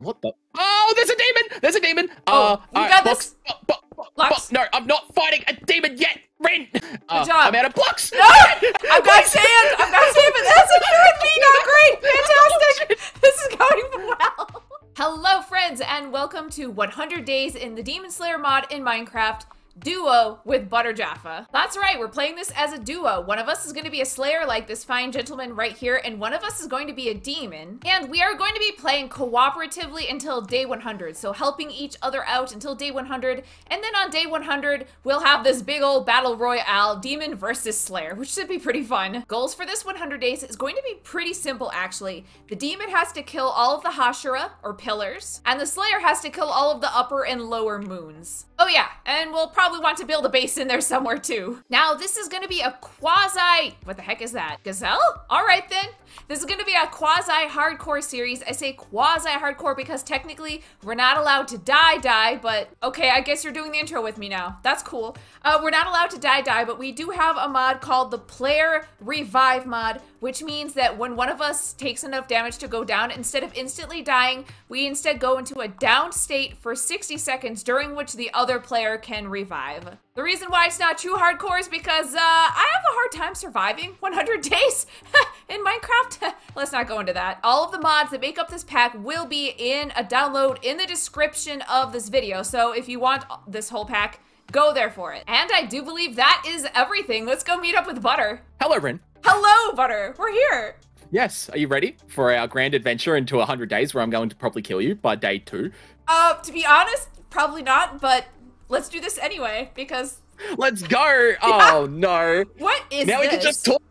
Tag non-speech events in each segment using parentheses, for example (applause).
What the? Oh, there's a demon! There's a demon! Oh, uh, you alright, got box, this. Blocks. no, I'm not fighting a demon yet, Ren! Uh, job. I'm out of blocks! No! I've got sand! I've got sand, but that's a good and me, not great! (laughs) Fantastic! This is going well! Hello, friends, and welcome to 100 Days in the Demon Slayer mod in Minecraft duo with Butter Jaffa. That's right, we're playing this as a duo. One of us is going to be a slayer like this fine gentleman right here, and one of us is going to be a demon. And we are going to be playing cooperatively until day 100, so helping each other out until day 100. And then on day 100, we'll have this big old battle royale, demon versus slayer, which should be pretty fun. Goals for this 100 days is going to be pretty simple, actually. The demon has to kill all of the Hashira, or pillars, and the slayer has to kill all of the upper and lower moons. Oh yeah, and we'll probably want to build a base in there somewhere too. Now, this is gonna be a quasi, what the heck is that? Gazelle? All right then. This is gonna be a quasi hardcore series. I say quasi hardcore because technically we're not allowed to die die, but okay, I guess you're doing the intro with me now. That's cool. Uh, we're not allowed to die die, but we do have a mod called the Player Revive mod, which means that when one of us takes enough damage to go down, instead of instantly dying, we instead go into a down state for 60 seconds, during which the other player can revive. The reason why it's not too hardcore is because uh, I have a hard time surviving 100 days (laughs) in Minecraft. (laughs) Let's not go into that. All of the mods that make up this pack will be in a download in the description of this video. So if you want this whole pack, go there for it. And I do believe that is everything. Let's go meet up with Butter. Hello, Ren. Hello, Butter. We're here. Yes, are you ready for our grand adventure into 100 days where I'm going to probably kill you by day two? Uh, to be honest, probably not, but let's do this anyway because Let's go! (laughs) Oh, no. what is now this? we can just talk.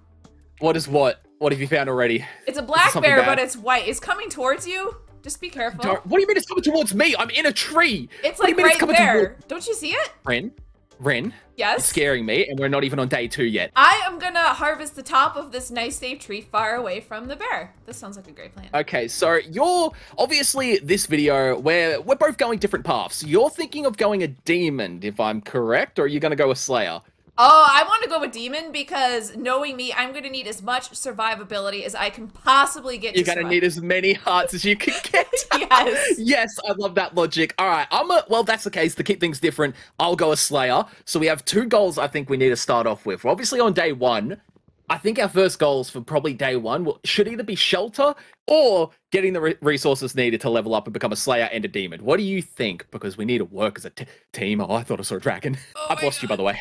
What is what? What have you found already? It's a black bear, bad? but it's white. It's coming towards you. Just be careful. Don't- What do you mean it's coming towards me? I'm in a tree! It's What do you like mean it's right coming there. towards- Don't you see it? Ren? Ren? Yes. It's scaring me, and we're not even on day two yet. I am gonna harvest the top of this nice safe tree far away from the bear. This sounds like a great plan. Okay, so you're obviously this video where we're both going different paths. You're thinking of going a demon, if I'm correct, or are you gonna go a slayer? Oh, I want to go with demon because knowing me, I'm gonna need as much survivability as I can possibly get. You're gonna need as many hearts as you can (laughs) get. Yes. yes, I love that logic. All right, I'm a well. That's the case. To keep things different, I'll go a slayer. So we have two goals. I think we need to start off with. We're obviously on day one. I think our first goals for probably day one will, should either be shelter or getting the re- resources needed to level up and become a slayer and a demon. What do you think? Because we need to work as a t- team. Oh, I thought I saw a dragon. Oh I've lost you, by the way.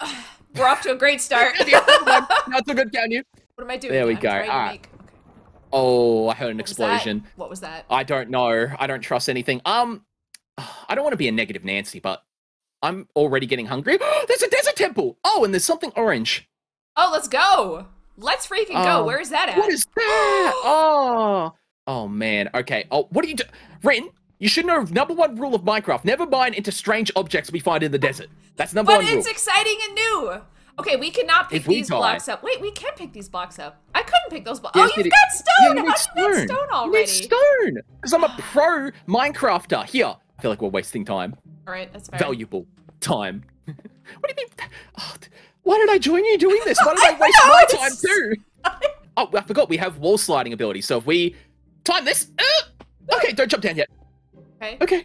(sighs) We're off to a great start. (laughs) Not so good, can you? What am I doing? There we I'm go. trying Alright. make- okay. Oh, I heard an What was explosion. What was that? I don't know. I don't trust anything. Um, I don't want to be a negative Nancy, but I'm already getting hungry. (gasps) there's a desert temple. Oh, and there's something orange. Oh, let's go. Let's freaking go. Oh, Where is that at? What is that? (gasps) oh, oh man. Okay. Oh, what are you doing? Ren? You should know number one rule of Minecraft: never mine into strange objects we find in the desert. That's number but one rule. But it's exciting and new. Okay, we cannot pick we these die- blocks up. Wait, we can pick these blocks up. I couldn't pick those blocks. Yes, oh, you you've did. got Yeah, stone. you How need do you stone You already? need stone because I'm a (sighs) pro Minecrafter. Here, I feel like we're wasting time. All right, that's fair. valuable time. (laughs) what do you mean? Oh, why did I join you doing this? Why did (laughs) I I waste know, my time too? (laughs) Oh, I forgot we have wall sliding ability. So if we time this, uh, okay, don't jump down yet. Okay. Okay,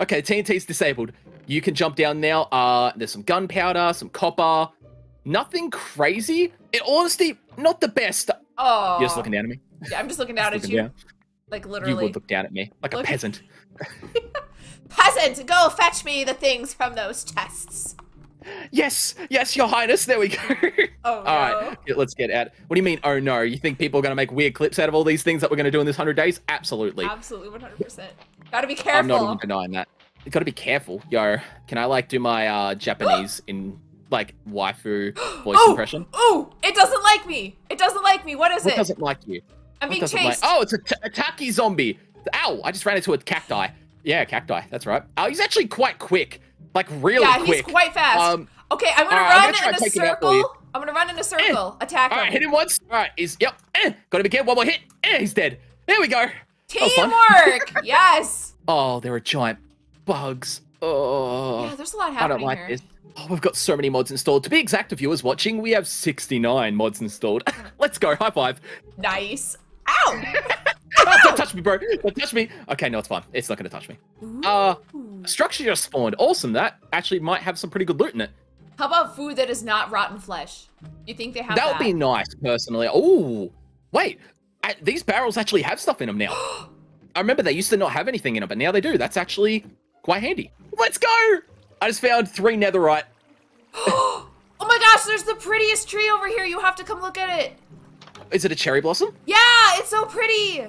okay, TNT's disabled. You can jump down now. Uh, there's some gunpowder, some copper. Nothing crazy. In honesty, not the best. Oh. You're just looking down at me. Yeah, I'm just looking down Just at looking you. down. Like You literally. would look down at me like a peasant. (laughs) Peasant, go fetch me the things from those chests. Yes, yes, your highness. There we go. Oh no. (laughs) All right, yeah, let's get out. What do you mean? Oh no! You think people are going to make weird clips out of all these things that we're going to do in this hundred days? Absolutely. Absolutely 100%. Gotta be I'm not even denying that. You got to be careful, yo. Can I like do my uh Japanese in like waifu (gasps) voice oh, impression? Oh, it doesn't like me. It doesn't like me. What is What it? doesn't like you? I'm What being doesn't like? Oh, it's a, t- a tacky zombie. Ow! I just ran into a cacti. Yeah, cacti. That's right. Oh, he's actually quite quick. Like really yeah, quick. he's quite fast. Um, okay, I'm gonna alright, I'm run gonna in a taking it out for you. circle. I'm gonna run in a circle. Attack all him. right, hit him once. All right, he's yep. Eh, gotta be careful. One more hit. Eh, he's dead. There we go. That was fun. Teamwork. (laughs) yes. Oh, there are giant bugs. Oh, Yeah, there's a lot happening I don't like here. this. Oh, we've got so many mods installed. To be exact, if viewers watching, we have 69 mods installed. (laughs) Let's go. High five. Nice. Ow! (laughs) Oh, don't touch me, bro. Don't touch me. Okay, no, it's fine. It's not gonna touch me. Uh, Structure just spawned. Awesome. That actually might have some pretty good loot in it. How about food that is not rotten flesh? You think they have That that? would be nice, personally. Oh, wait. I, these barrels actually have stuff in them now. (gasps) I remember they used to not have anything in them, but now they do. That's actually quite handy. Let's go! I just found three netherite. (gasps) oh my gosh, there's the prettiest tree over here. You have to come look at it. Is it a cherry blossom? Yeah, it's so pretty.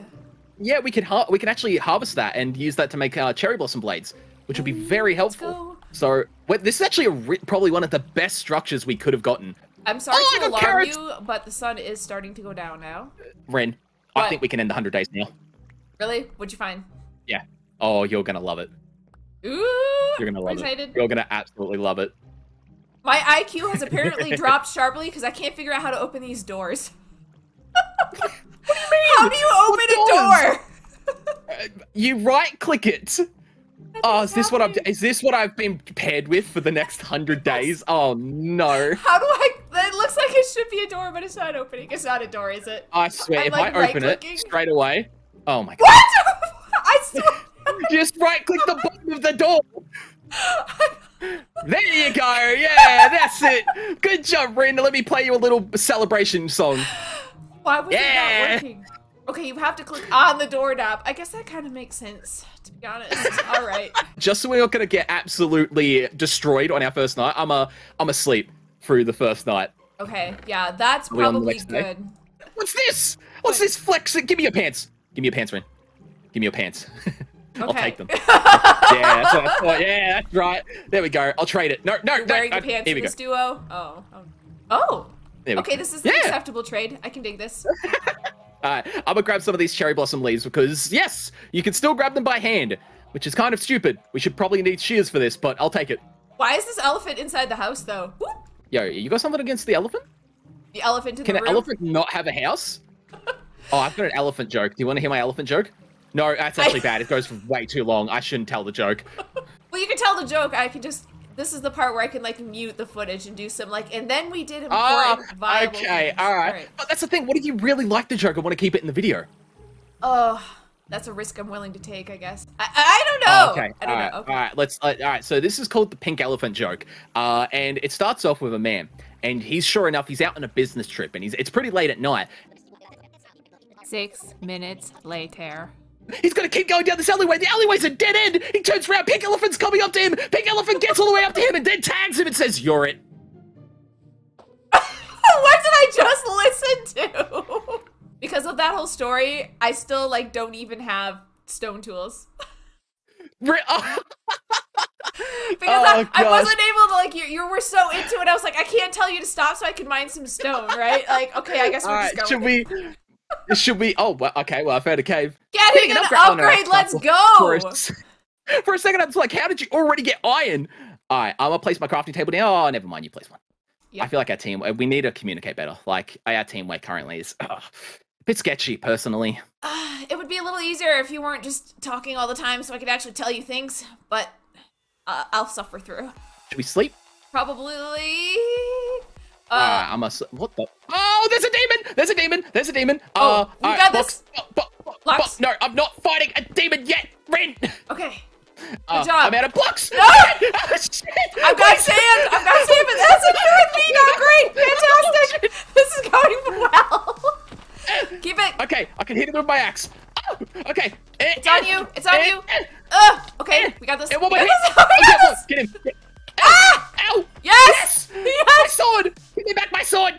Yeah, we can we can actually harvest that and use that to make uh, cherry blossom blades, which would be very helpful. So this is actually a probably one of the best structures we could have gotten. I'm sorry Oh, to alarm carrots. you, but the sun is starting to go down now. Ren, I think we can end the hundred days now. Really? What'd you find? Yeah. Oh, you're gonna love it. Ooh, You're gonna I'm love excited. it. You're gonna absolutely love it. My IQ has (laughs) apparently dropped sharply because I can't figure out how to open these doors. (laughs) What do you mean? How do you open a doors? door? Uh, you right click it. Oh, is this what I'm? Is this what I've been paired with for the next hundred days? Oh no! How do I? It looks like it should be a door, but it's not opening. It's not a door, is it? I swear, I'm, if like, I open it straight away, oh my god! What? (laughs) I still. (laughs) Just right click the bottom of the door. (laughs) There you go. Yeah, that's it. Good job, Ren. Let me play you a little celebration song. Why was it not working? Okay, you have to click on the door knob. I guess that kind of makes sense, to be honest. All right. Just so we're not gonna get absolutely destroyed on our first night. I'm a I'm asleep through the first night. Okay, yeah, that's we on the probably next day? good. What's this? What's this flex? Give me your pants. Give me your pants, Ren. Give me your pants. (laughs) I'll take them. (laughs) yeah, that's what I thought. Yeah, that's right. There we go. I'll trade it. No, no, You're no. wearing the pants here for we go. this duo. Oh. Oh. Oh. There we Okay, go. this is an Yeah. acceptable trade. I can dig this. (laughs) Alright, I'm gonna grab some of these cherry blossom leaves because yes, you can still grab them by hand, which is kind of stupid. We should probably need shears for this, but I'll take it. Why is this elephant inside the house, though? Whoop. Yo, you got something against the elephant? The elephant in. Can the an elephant not have a house? (laughs) Oh, I've got an elephant joke. Do you want to hear my elephant joke? No, that's actually bad. It goes for way too long. I shouldn't tell the joke. (laughs) Well, you can tell the joke. I can just. This is the part where I can like mute the footage and do some like, and then we did important, Ah, viable. okay, things. all right. But that's the thing. What if you really like the joke and want to keep it in the video? Oh, that's a risk I'm willing to take, I guess. I, I don't know. Oh, okay. I don't all right. know. Okay. All right. Let's. Uh, all right. So this is called the pink elephant joke, uh, and it starts off with a man, and he's sure enough he's out on a business trip, and he's it's pretty late at night. Six minutes later. He's gonna keep going down this alleyway. The alleyway's a dead end. He turns around. Pink elephant's coming up to him. Pink elephant gets all the way up to him and then tags him and says, "You're it." (laughs) what did I just listen to? (laughs) because of that whole story, I still like don't even have stone tools. (laughs) Re- oh, (laughs) Because I, Oh, I wasn't able to like you you were so into it. I was like, I can't tell you to stop so I can mine some stone, right? (laughs) Like, okay, I guess we're right. just Should we? Should we? Oh, well, okay. Well, I found a cave. Getting Getting an oh, upgrade- oh, upgrade, let's For go! for a second, I was like, "How did you already get iron?" All right, I'm gonna place my crafting table down. Oh, never mind. You place one. I feel like our team. We need to communicate better. Like our teamwork currently is ugh, a bit sketchy, personally. Uh, it would be a little easier if you weren't just talking all the time so I could actually tell you things, but uh, I'll suffer through. Should we sleep? Probably. Uh, Uh, I'm a. What the? Oh, there's a demon! There's a demon! There's a demon! Oh, uh, you got box- this. bo- bo- bo- Blocks? no, I'm not fighting a demon yet! Ren! okay. Uh, job. I'm out of blocks! No! Oh, (laughs) shit! I've got sand! I've got sand, but that's secure with me! Not great! (laughs) Fantastic! This is going well! (laughs) Keep it! Okay, I can hit it with my axe. Oh, okay. It's on you! It's on you! Eh, eh. Ugh! Okay, eh. we got this. We got this! We got this! Get him. Get- Ah! Ow! Yes! My Yes! sword! Give me back my sword!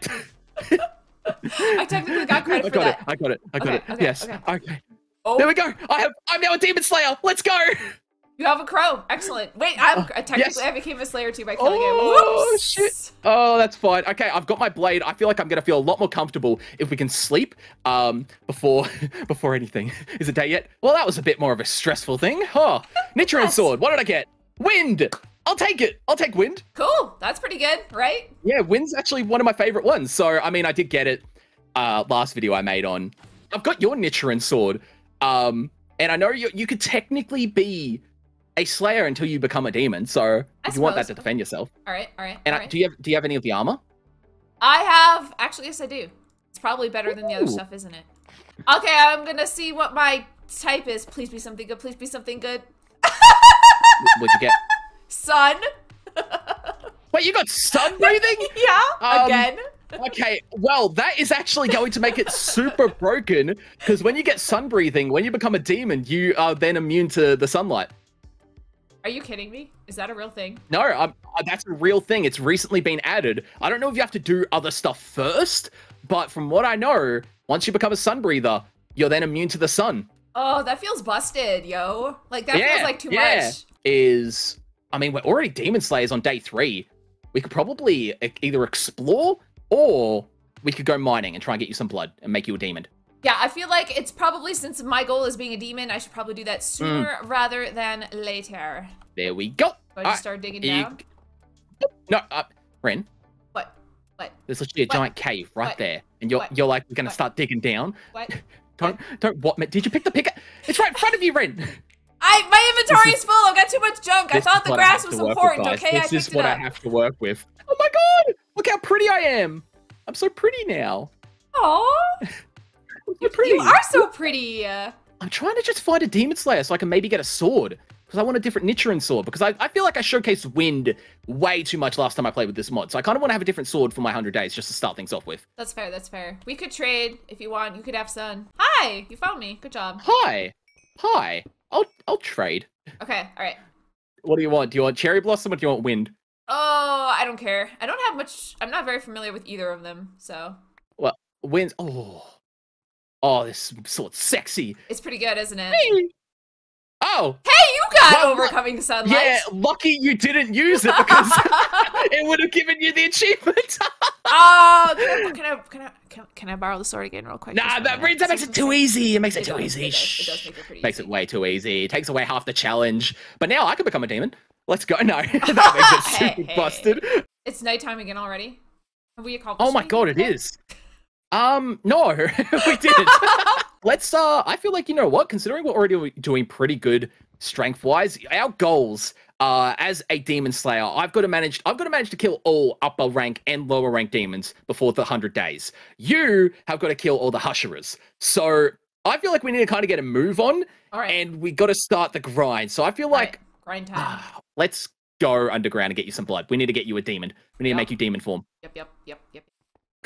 I technically got I credit for got it. I got it. I got Okay, it. okay, yes. okay. Okay. Oh, There we go. I have. I'm now a demon slayer. Let's go. You have a crow. Excellent. Wait, I'm, I technically yes. I became a slayer too by killing Oh him. Whoops! shit. Oh, that's fine. Okay, I've got my blade. I feel like I'm gonna feel a lot more comfortable if we can sleep um before (laughs) before anything. (laughs) Is it day yet? Well, that was a bit more of a stressful thing. Huh. Nichirin Yes. sword. What did I get? Wind. I'll take it. I'll take wind. Cool. That's pretty good, right? Yeah, wind's actually one of my favorite ones. So I mean, I did get it uh last video I made on. I've got your Nichirin sword. Um, and I know you you could technically be a slayer until you become a demon. So I if you want that to defend yourself. All right, all right. And all right. do you have do you have any of the armor? I have actually yes, I do. It's probably better than the other stuff, isn't it? Okay, I'm gonna see what my type is. Please be something good. Please be something good. What'd you get? (laughs) Sun. Wait, you got sun (laughs) breathing? yeah. Um, again. Okay, well, that is actually going to make it super broken because when you get sun breathing, when you become a demon, you are then immune to the sunlight. Are you kidding me? Is that a real thing? No, um, uh, that's a real thing. It's recently been added. I don't know if you have to do other stuff first, but from what I know, once you become a sun breather, you're then immune to the sun. Oh, that feels busted, yo. Like that yeah, feels like too yeah. much. Is I mean, we're already demon slayers on day three. We could probably either explore or we could go mining and try and get you some blood and make you a demon. Yeah, I feel like it's probably since my goal is being a demon, I should probably do that sooner rather than later. There we go. So I just Alright, start digging you- down. No, uh, Ren, What? What? there's literally a What? giant cave right What? there, and you're What? you're like, we're gonna start digging down. What? Don't (laughs) don't what? Did you pick the pick? It's right in front of you, Ren. I my inventory This is, full. I've got too much junk. I thought the grass was with, important. guys. okay, I This picked is what I have to work with. Oh my god! Look how pretty I am. I'm so pretty now. Aw, (laughs) You're pretty. you are so pretty. I'm trying to just find a demon slayer so I can maybe get a sword. Because I want a different Nichirin sword. Because I, I feel like I showcased wind way too much last time I played with this mod. So I kind of want to have a different sword for my 100 days just to start things off with. That's fair. That's fair. We could trade if you want. You could have sun. Hi, you found me. Good job. Hi. Hi. I'll, I'll trade. Okay, all right. What do you want? Do you want cherry blossom or do you want wind? Oh, I don't care. I don't have much. I'm not very familiar with either of them, so Well, Wind. Oh. Oh, this sword's sexy. it's pretty good, isn't it? Hey. Oh. Hey, you got Well, overcoming sunlight. Yeah, lucky you didn't use it because (laughs) it would have given you the achievement. (laughs) Oh, can I, can I can I can, can I borrow the sword again real quick? nah, Just for a that, that makes it too easy. It makes it, It too does, easy. It does, it does make it pretty makes easy. it way too easy. It takes away half the challenge. But now I can become a demon. Let's go. (laughs) No, that makes it super hey. busted. It's nighttime again already. Have we accomplished? Oh my god, it is. Um, no, (laughs) we didn't. (laughs) Let's. Uh, I feel like you know what. Considering we're already doing pretty good strength wise, our goals. Uh, as a demon slayer, I've got to manage. I've got to manage to kill all upper rank and lower rank demons before the hundred days. You have got to kill all the Hashiras. So I feel like we need to kind of get a move on, All right. and we got to start the grind. So I feel like right. grind time. Ah, let's go underground and get you some blood. We need to get you a demon. We need Yeah. to make you demon form. Yep, yep, yep, yep.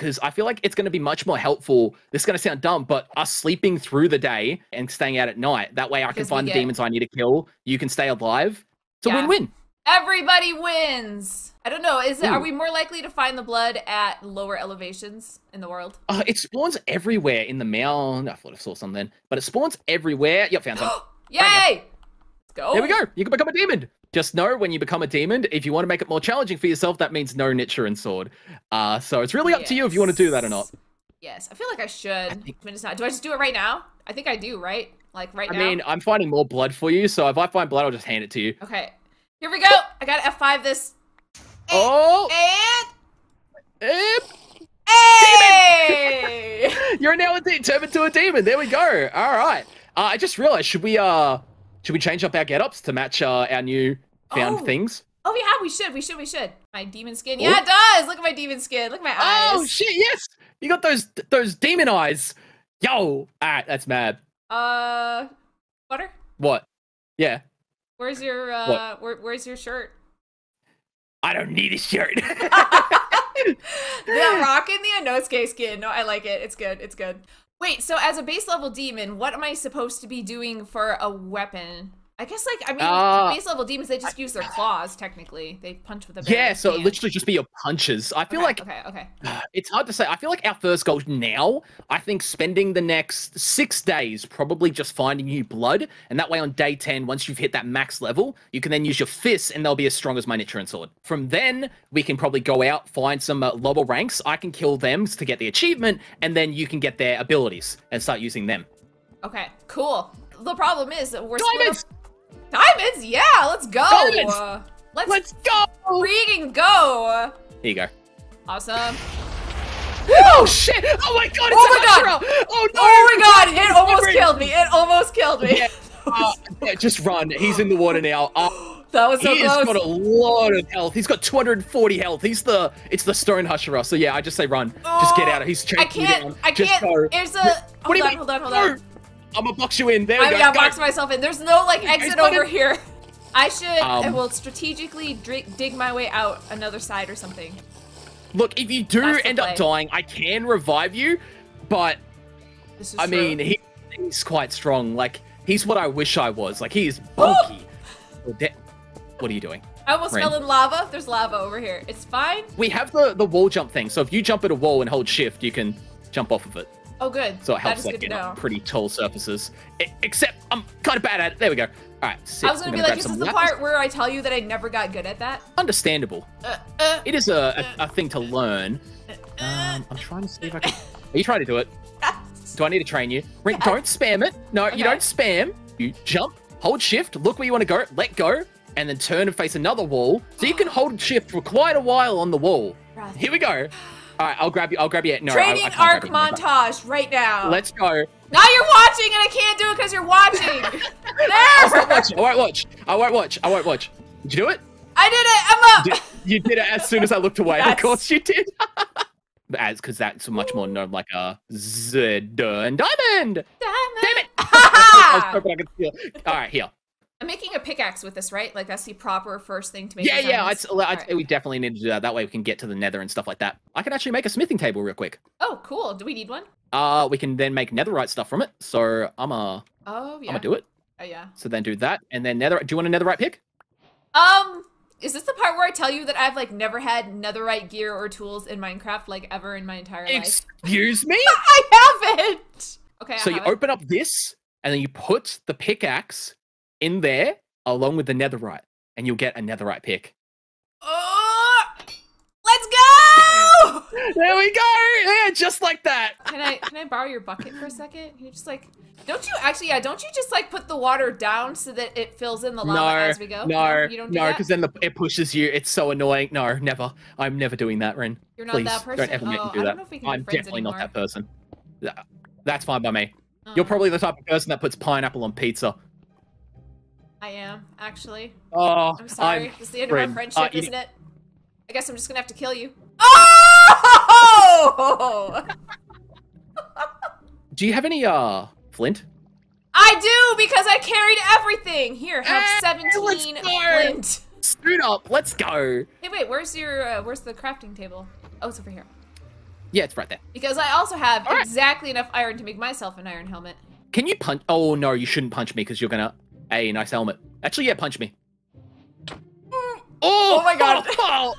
Because I feel like it's going to be much more helpful. This is going to sound dumb, but us sleeping through the day and staying out at night. That way I can find the get- demons I need to kill. You can stay alive. It's a Yeah. win win. Everybody wins. I don't know. Is it? Are we more likely to find the blood at lower elevations in the world? Uh, it spawns everywhere in the mound. I thought I saw something, but it spawns everywhere. Yep, found some. (gasps) Yay! Let's go. There we go. You can become a demon. Just know when you become a demon, if you want to make it more challenging for yourself, that means no Nichirin sword. Uh, so it's really up to you if you want to do that or not. Yes, I feel like I should. think- but it's not. Do I just do it right now? I think I do, right? Like right I now. I mean, I'm finding more blood for you, so if I find blood, I'll just hand it to you. okay. Here we go. I got F5 this. Oh, And eh, (laughs) hey! you're now a de- turned into a demon. There we go. All right. Uh, I just realized, should we uh, should we change up our get-ups to match uh, our new found Oh. things? oh yeah, we should. We should. We should. My demon skin. Yeah, it does. Look at my demon skin. Look at my eyes. Oh shit! Yes, you got those those demon eyes. Yo, all right, that's mad. Uh, butter. What? Yeah, Where's your uh? Where, where's your shirt? I don't need a shirt. (laughs) (laughs) the rocking the Inosuke skin. No, I like it. It's good. It's good. Wait, so as a base level demon, what am I supposed to be doing for a weapon? I guess like I mean, Uh, base level demons they just use their claws. Technically, they punch with a yeah, so hand. literally just be your punches. I feel Okay, like okay, okay. (sighs) it's hard to say. I feel like our first goal now, I think spending the next six days probably just finding you blood. And that way on day 10, once you've hit that max level, you can then use your fists and they'll be as strong as my Nichirin sword. From then, we can probably go out, find some uh, lower ranks. I can kill them to get the achievement, and then you can get their abilities and start using them. Okay, cool. The problem is that we're Diamonds! up- Diamonds, yeah, let's go. Diamonds! Let's Let's go! freaking go. Here you go. Awesome. Oh shit! Oh my god! It's Oh a my God! Oh no! Oh my god, it almost Every- killed me. It almost killed me. Yeah. Uh, (laughs) yeah, just run. He's in the water now. Uh, That was so he has got a lot of health. He's got 240 health. He's the it's the Stone Hashira. So yeah, I just say run. just get out of. He's I chasing you can't. down. I Just can't. go. There's a. What do Hold you on, mean? hold on, hold on. I'm gonna box you in. There we I go. gotta Go. box myself in. There's no like exit over here. I should. I Um, will strategically dig, dig my way out another side or something. Look, if you do end up dying, I can revive you, but This is I true. mean, he, he's quite strong. Like he's what I wish I was. Like he is bulky. What are you doing? I almost Ren. fell in lava. There's lava over here. It's fine. We have the the wall jump thing. So if you jump at a wall and hold shift, you can jump off of it. Oh, good. So it helps like get up pretty tall surfaces. Except I'm kind of bad at it. There we go. All right, sit. I was gonna be like, this is the lapis. part where I tell you that I never got good at that. Understandable. Uh, uh, It is a, a, a thing to learn. Um, I'm trying to see if I can. Are you trying to do it? Do I need to train you? Ren, Yes. Don't spam it. No, Okay. you don't spam. You jump, hold shift, look where you want to go, let go, and then turn and face another wall. So you can (gasps) hold shift for quite a while on the wall. Here we go. All right, I'll grab you. I'll grab you. No, I- I arc montage right now. Let's go. Now you're watching and I can't do it because you're watching. I'll (laughs) stop there. watching. I won't watch. I won't watch. I won't watch. Did you do it? I did it. I'm up. Did, you did it as soon as I looked away. Yes. Of course you did. (laughs) As because that's much more known like a Z and Diamond. Diamond. Damn it! (laughs) I was hoping I could steal. All right, here. I'm making a pickaxe with this, right? Like that's the proper first thing to make. Yeah, yeah. I'd, I'd, Alright. We definitely need to do that. That way we can get to the Nether and stuff like that. I can actually make a smithing table real quick. Oh, cool. Do we need one? Uh, we can then make Netherite stuff from it. So I'm a, Oh yeah. I'm gonna do it. Oh yeah. So then do that, and then Nether. Do you want a Netherite pick? Um, is this the part where I tell you that I've like never had netherite gear or tools in Minecraft like ever in my entire life? Excuse me. (laughs) I haven't. Okay. So I you it. open up this, and then you put the pickaxe in there along with the Netherite, and you'll get a Netherite pick. Oh, let's go! (laughs) There we go. Yeah, just like that. Can I can I borrow your bucket for a second? You just like don't you actually yeah, don't you just like put the water down so that it fills in the lava No, as we go? no, you don't do no, because then the, it pushes you. It's so annoying. No, never. I'm never doing that, Ren. You're not Please that person. don't ever make oh, me do I that. don't know if we can be I'm friends definitely not that person. That's fine by me. You're Oh, probably the type of person that puts pineapple on pizza. I am actually. Oh, I'm sorry. I'm- This is the end of our uh, friendship, you- isn't it? I guess I'm just gonna have to kill you. Oh! (laughs) Do you have any uh flint? I do because I carried everything. Here, have Hey, 17 let's flint. Suit up. Let's go. Hey, wait, where's your uh, where's the crafting table? Oh, it's over here. Yeah, it's right there. Because I also have All right. exactly enough iron to make myself an iron helmet. Can you punch? Oh no, you shouldn't punch me because you're gonna. Hey, nice helmet. Actually, yeah, punch me. Oh, Oh my God. (laughs) Oh,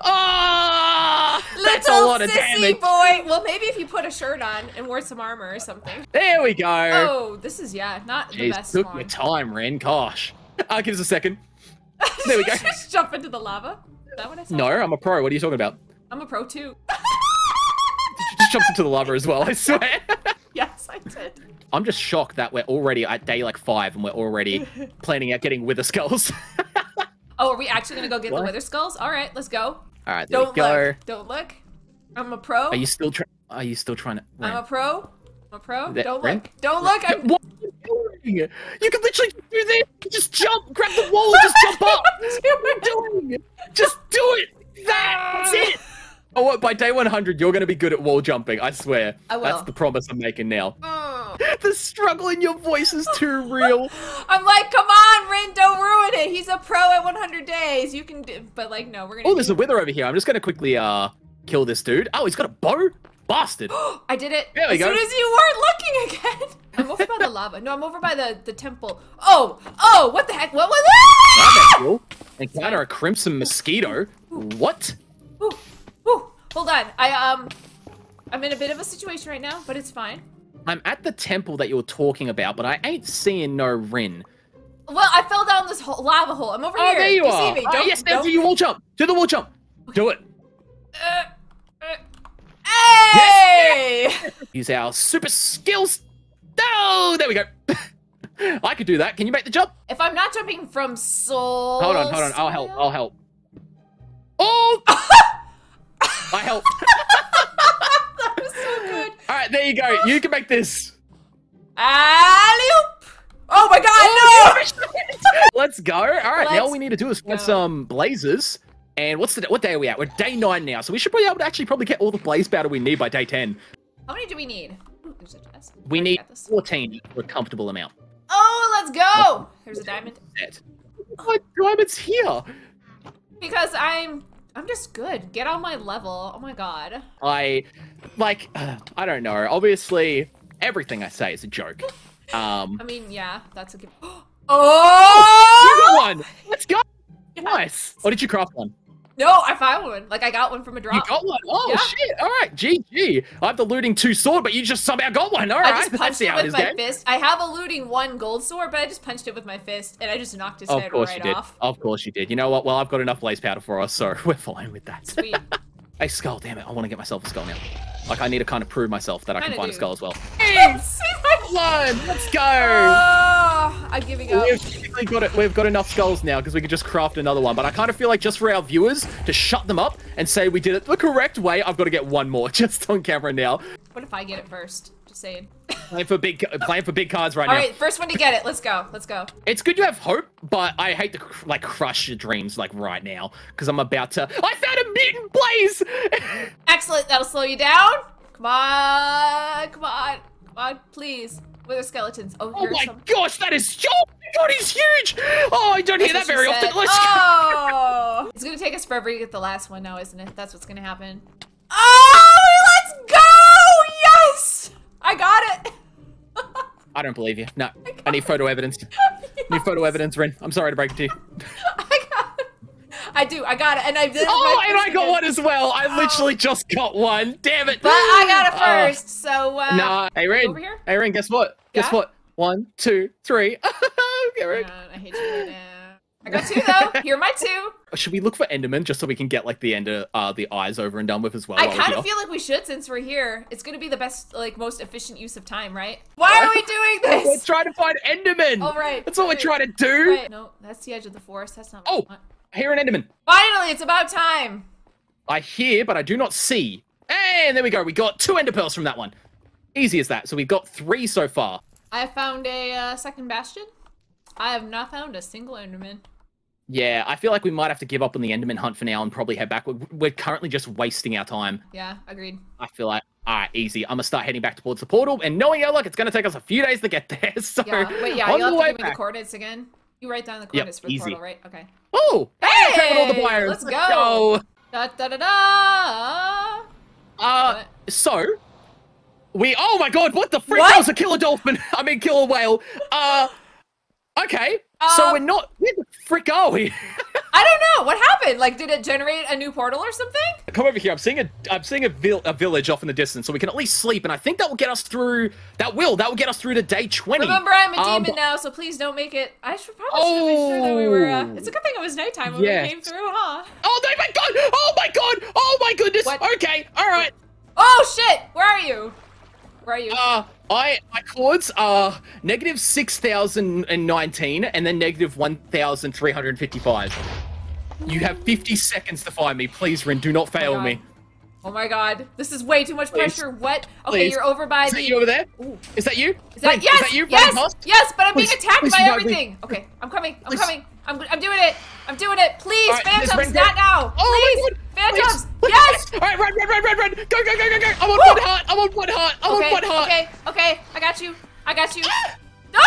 Ah, that's a lot of damage. boy. Well, maybe if you put a shirt on and wore some armor or something. There we go. Oh, this is yeah, not the Jeez, best took spawn. your time, Ren. Gosh. Uh, give us a second. There we go. (laughs) Just jump into the lava. Is that what I said? No, I'm a pro. What are you talking about? I'm a pro too. (laughs) Just jumps into the lava as well. I swear. yes, I did. I'm just shocked that we're already at day like five and we're already (laughs) planning out getting wither skulls. (laughs) Oh, are we actually gonna go get What? the wither skulls? All right, let's go. All right, there Don't we go. look. Don't look. I'm a pro. Are you still trying? Are you still trying to? I'm a pro. I'm a pro. That- Don't Ren? look. Don't look. I'm... What are you doing? You can literally do this. Just jump, grab the wall, and just jump (laughs) up. What are you doing? Just do it. That's it. Oh, what? By day 100, you're going to be good at wall jumping. I swear. I will. That's the promise I'm making now. Mm. (laughs) The struggle in your voice is too real. (laughs) I'm like, come on, Rynn, don't ruin it. He's a pro at 100 days. You can do, but like, no, we're gonna. Oh, there's a wither over here. I'm just going to quickly uh kill this dude. Oh, he's got a bow. Bastard. (gasps) I did it. There we as go. soon as you weren't looking again. (laughs) I'm over by the lava. No, I'm over by the the temple. Oh, oh, what the heck? What was that? Cool. Encounter a crimson mosquito. What? Ooh, ooh, hold on. I um, I'm in a bit of a situation right now, but it's fine. I'm at the temple that you're talking about, but I ain't seeing no Rynn. Well, I fell down this hole, lava hole. I'm over Oh, here. there you, you are. see me? Oh, Don't, yes, now don't. wall jump. Do the wall jump. Do it. Uh, uh, hey! Use our super skills. Oh, there we go. (laughs) I could do that. Can you make the jump? If I'm not jumping from soul. Hold on, hold on. I'll help. I'll help. (laughs) Oh! (laughs) I help. that was so good. All right, there you go. You can make this. Alley-oop! Oh my god, oh, no! Let's (laughs) let's go. All right, now all we need to do is find go. some blazers. And what's the what day are we at? We're day nine now, so we should be able to actually probably get all the blaze powder we need by day ten. How many do we need? Ooh, there's a chest. We need fourteen for a comfortable amount. Oh, let's go! There's a diamond. Set. Oh, diamonds here. Because I'm I'm just good. Get on my level. Oh my god. I like (sighs) I don't know. Obviously, everything I say is a joke. (laughs) Um, I mean, yeah, that's a good. you (gasps) oh! (gasps) got one. (laughs) Let's go. Nice. Or did you craft one? No, I found one. Like I got one from a drop. You got one. Oh Yeah. shit! All right, GG. I have the looting two sword, but you just somehow got one. All I just punched it with it my game. fist. I have a looting one gold sword, but I just punched it with my fist, and I just knocked his Of head course you did. off. Of course you did. You know what? Well, I've got enough blaze powder for us, so (laughs) we're fine with that. Sweet. A skull. Damn it! I want to get myself a skull now. Like I need to kind of prove myself that I can find a skull as well. (laughs) My- Let's go. Oh, I'm giving up. We've got it. We've got enough skulls now because we could just craft another one. But I kind of feel like just for our viewers to shut them up and say we did it the correct way, I've got to get one more (laughs) just on camera now. What if I get it first? Just saying. Playing for big, playing for big cards right All now. All right, first one to get it. Let's go. Let's go. It's good you have hope, but I hate to cr- like crush your dreams like right now because I'm about to. I found a mutant blaze. (laughs) Excellent. That'll slow you down. Come on. Come on. Come on, please. Wither skeletons. Oh, oh my some. gosh, that is oh my god, he's huge. Oh, I don't hear that very she often. Let's go. Oh! it's gonna take us forever to get the last one now, isn't it? That's what's gonna happen. Oh! Let's go! Yes! I got it! (laughs) I don't believe you. No, I need photo evidence. (laughs) Need photo evidence, Ren. I'm sorry to break it to you. (laughs) I got it. I do. I got it. And I did. Oh, and I got again. one as well. I literally just got one. Damn it. But I got it Oh. first, so uh Nah, hey Ren. over here? Hey Ren, guess what? Guess what? One, two, three. okay, Ren. I hate you right now. I got two though. Here are my two. Should we look for Enderman just so we can get like the ender, uh, the eyes over and done with as well? I kind of feel like we should since we're here. It's gonna be the best, like, most efficient use of time, right? Why are we doing (laughs) this? We're trying to find Enderman. All right. That's what we're trying to do. Right. No, that's the edge of the forest. That's not. Oh. I hear an Enderman. Finally, it's about time. I hear, but I do not see. And there we go. We got two Ender pearls from that one. Easy as that. So we've got three so far. I found a uh, second bastion. I have not found a single Enderman. Yeah, I feel like we might have to give up on the Enderman hunt for now and probably head back. We're, we're currently just wasting our time. Yeah, agreed. I feel like, all right, easy. I'm gonna start heading back towards the portal, and knowing our luck, it's gonna take us a few days to get there. (laughs) So Yeah. Wait, yeah, on you'll the have to give me the coordinates again. You write down the coordinates for the easy. portal, right? Okay. Oh, hey, found all the wires. let's Let's go. go. Da da da da. Uh, so we. Oh my god! What the frick? What? That was a killer dolphin. (laughs) I mean, killer whale. Uh, okay. so Um, we're not. Where the frick are we? (laughs) I don't know what happened. Like, did it generate a new portal or something? Come over here. I'm seeing a. I'm seeing a, vil- a village off in the distance, so we can at least sleep. And I think that will get us through. That will. That will get us through to day twenty. Remember, I'm a Um, demon now, so please don't make it. I should probably should have sure that we were. Uh, Oh. it's a good thing it was nighttime when Yes. we came through, huh? Oh my god! Oh my god! Oh my goodness! What? Okay, all right. Oh shit! Where are you? Where are you? Uh, I my chords are negative six thousand and nineteen, and then negative one thousand three hundred fifty-five. You have fifty seconds to find me. Please, Rynn, do not fail God. me. oh my god, this is way too much Please. pressure. What? Okay, Please. you're over by Is the. that you over there? Ooh. Is that you? Is that Rin, yes? Is that you? yes, yes, but I'm being attacked please by everything. Okay, I'm coming. I'm Please. coming. I'm, I'm doing it. I'm doing it. Please, right, phantoms, not now. Oh Please! Phantoms. Please. Yes. All right, run, run, run, run, run! Go, go, go, go, go! I'm on Woo. one heart. I'm on one heart. I'm Okay, on one heart. okay, okay. I got you. I got you. (gasps) No,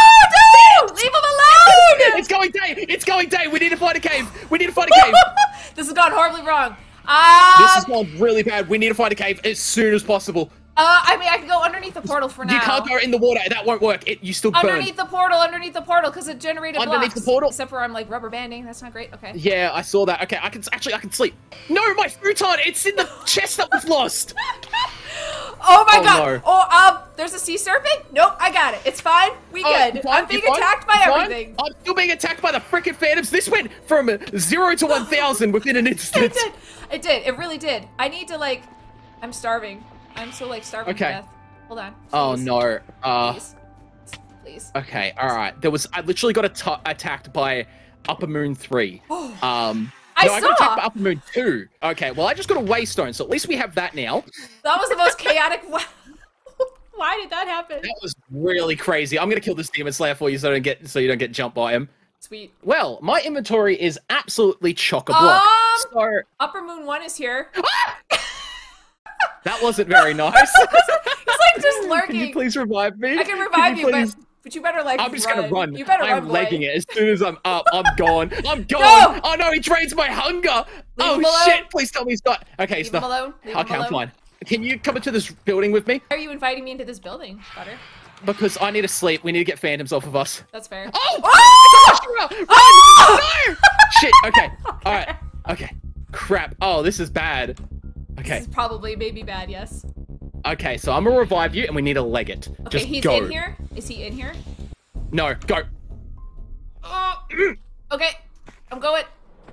dude! Leave him alone! It's going day. It's going day. We need to find a cave. We need to find a cave. (laughs) this has gone horribly wrong. Um, this is going really bad. We need to find a cave as soon as possible. Uh, I mean, I can go underneath the portal for now. You can't go in the water. That won't work. It, you still burn. Underneath the portal, underneath the portal, because it generated Underneath blocks. the portal? Except for I'm like rubber banding. That's not great. Okay. Yeah, I saw that. Okay, I can actually I can sleep. No, my futon. It's in the (laughs) chest that was lost. Oh my Oh, god. no. Oh, um, there's a sea serpent. Nope, I got it. It's fine. We Oh, good. fine? I'm being You fine? attacked by fine? everything. I'm still being attacked by the freaking phantoms. This went from zero to (laughs) one thousand within an instant. It did. It did. It really did. I need to like. I'm starving. I'm so like starving Okay. to death. Hold on. Oh no. Uh. Please. Please. Okay. All right. There was. I literally got atta- attacked by Upper Moon three. (gasps) Um. I no, I got attacked by Upper Moon two. Okay. Well, I just got a waystone, so at least we have that now. That was the most chaotic. (laughs) (laughs) Why did that happen? That was really crazy. I'm gonna kill this demon slayer for you, so I don't get so you don't get jumped by him. Sweet. Well, my inventory is absolutely chock a block. Um, so Upper Moon 1 is here. (laughs) that wasn't very nice. (laughs) It's like just lurking. Can you please revive me? I can revive you, please? but, but you better like I'm just run. gonna run. You better I'm run, legging boy. it. As soon as I'm up, I'm (laughs) gone. I'm gone. No! Oh no, he drains my hunger. Leave oh shit! Please tell me he's not. Okay, he's not. alone. Leave Okay, alone. fine. Can you come into this building with me? Why are you inviting me into this building, Butter? Because I need to sleep. We need to get phantoms off of us. That's fair. Oh! Ah! Run! Ah! No! Shit. Okay. (laughs) All right. Okay. Crap. Oh, this is bad. This Okay. is probably maybe bad, yes. Okay. So I'm gonna revive you, and we need to leg it. Okay, Just he's go. in here. Is he in here? No, go. Oh, (clears throat) okay. I'm going.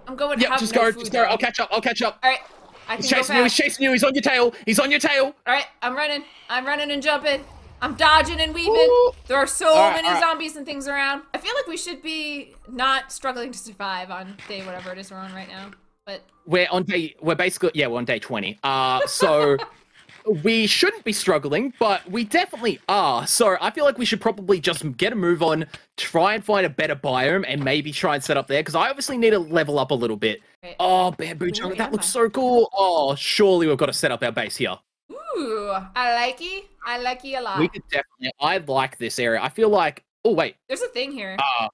I'm going. Have Just no go. Just go. I'll catch up. I'll catch up. All right. I can He's chasing you. He's chasing you. He's on your tail. He's on your tail. All right, I'm running. I'm running and jumping. I'm dodging and weaving. Ooh. There are so right, many right. zombies and things around. I feel like we should be not struggling to survive on day whatever it is we're on right now. But we're on day we're basically yeah we're on day 20 uh so (laughs) we shouldn't be struggling but we definitely are so i feel like we should probably just get a move on try and find a better biome and maybe try and set up there because i obviously need to level up a little bit Right. oh bamboo jungle that looks so cool oh surely we've got to set up our base here ooh, I like you. I like you a lot. we could definitely i like this area i feel like oh wait There's a thing here. uh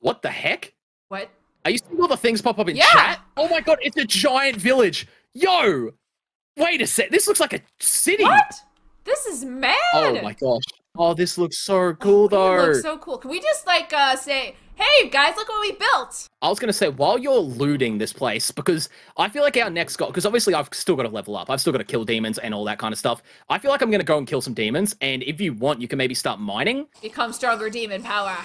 what the heck what? Are you seeing all the things pop up in Yeah. chat oh my god it's a giant village yo wait a sec this looks like a city What? This is mad. Oh my gosh. Oh, this looks so cool It though. looks so cool. Can we just like uh say, hey guys, look what we built? I was gonna say while you're looting this place, because I feel like our next goal, because obviously I've still got to level up. I've still got to kill demons and all that kind of stuff. I feel like I'm gonna go and kill some demons, and if you want, you can maybe start mining. Become stronger demon power.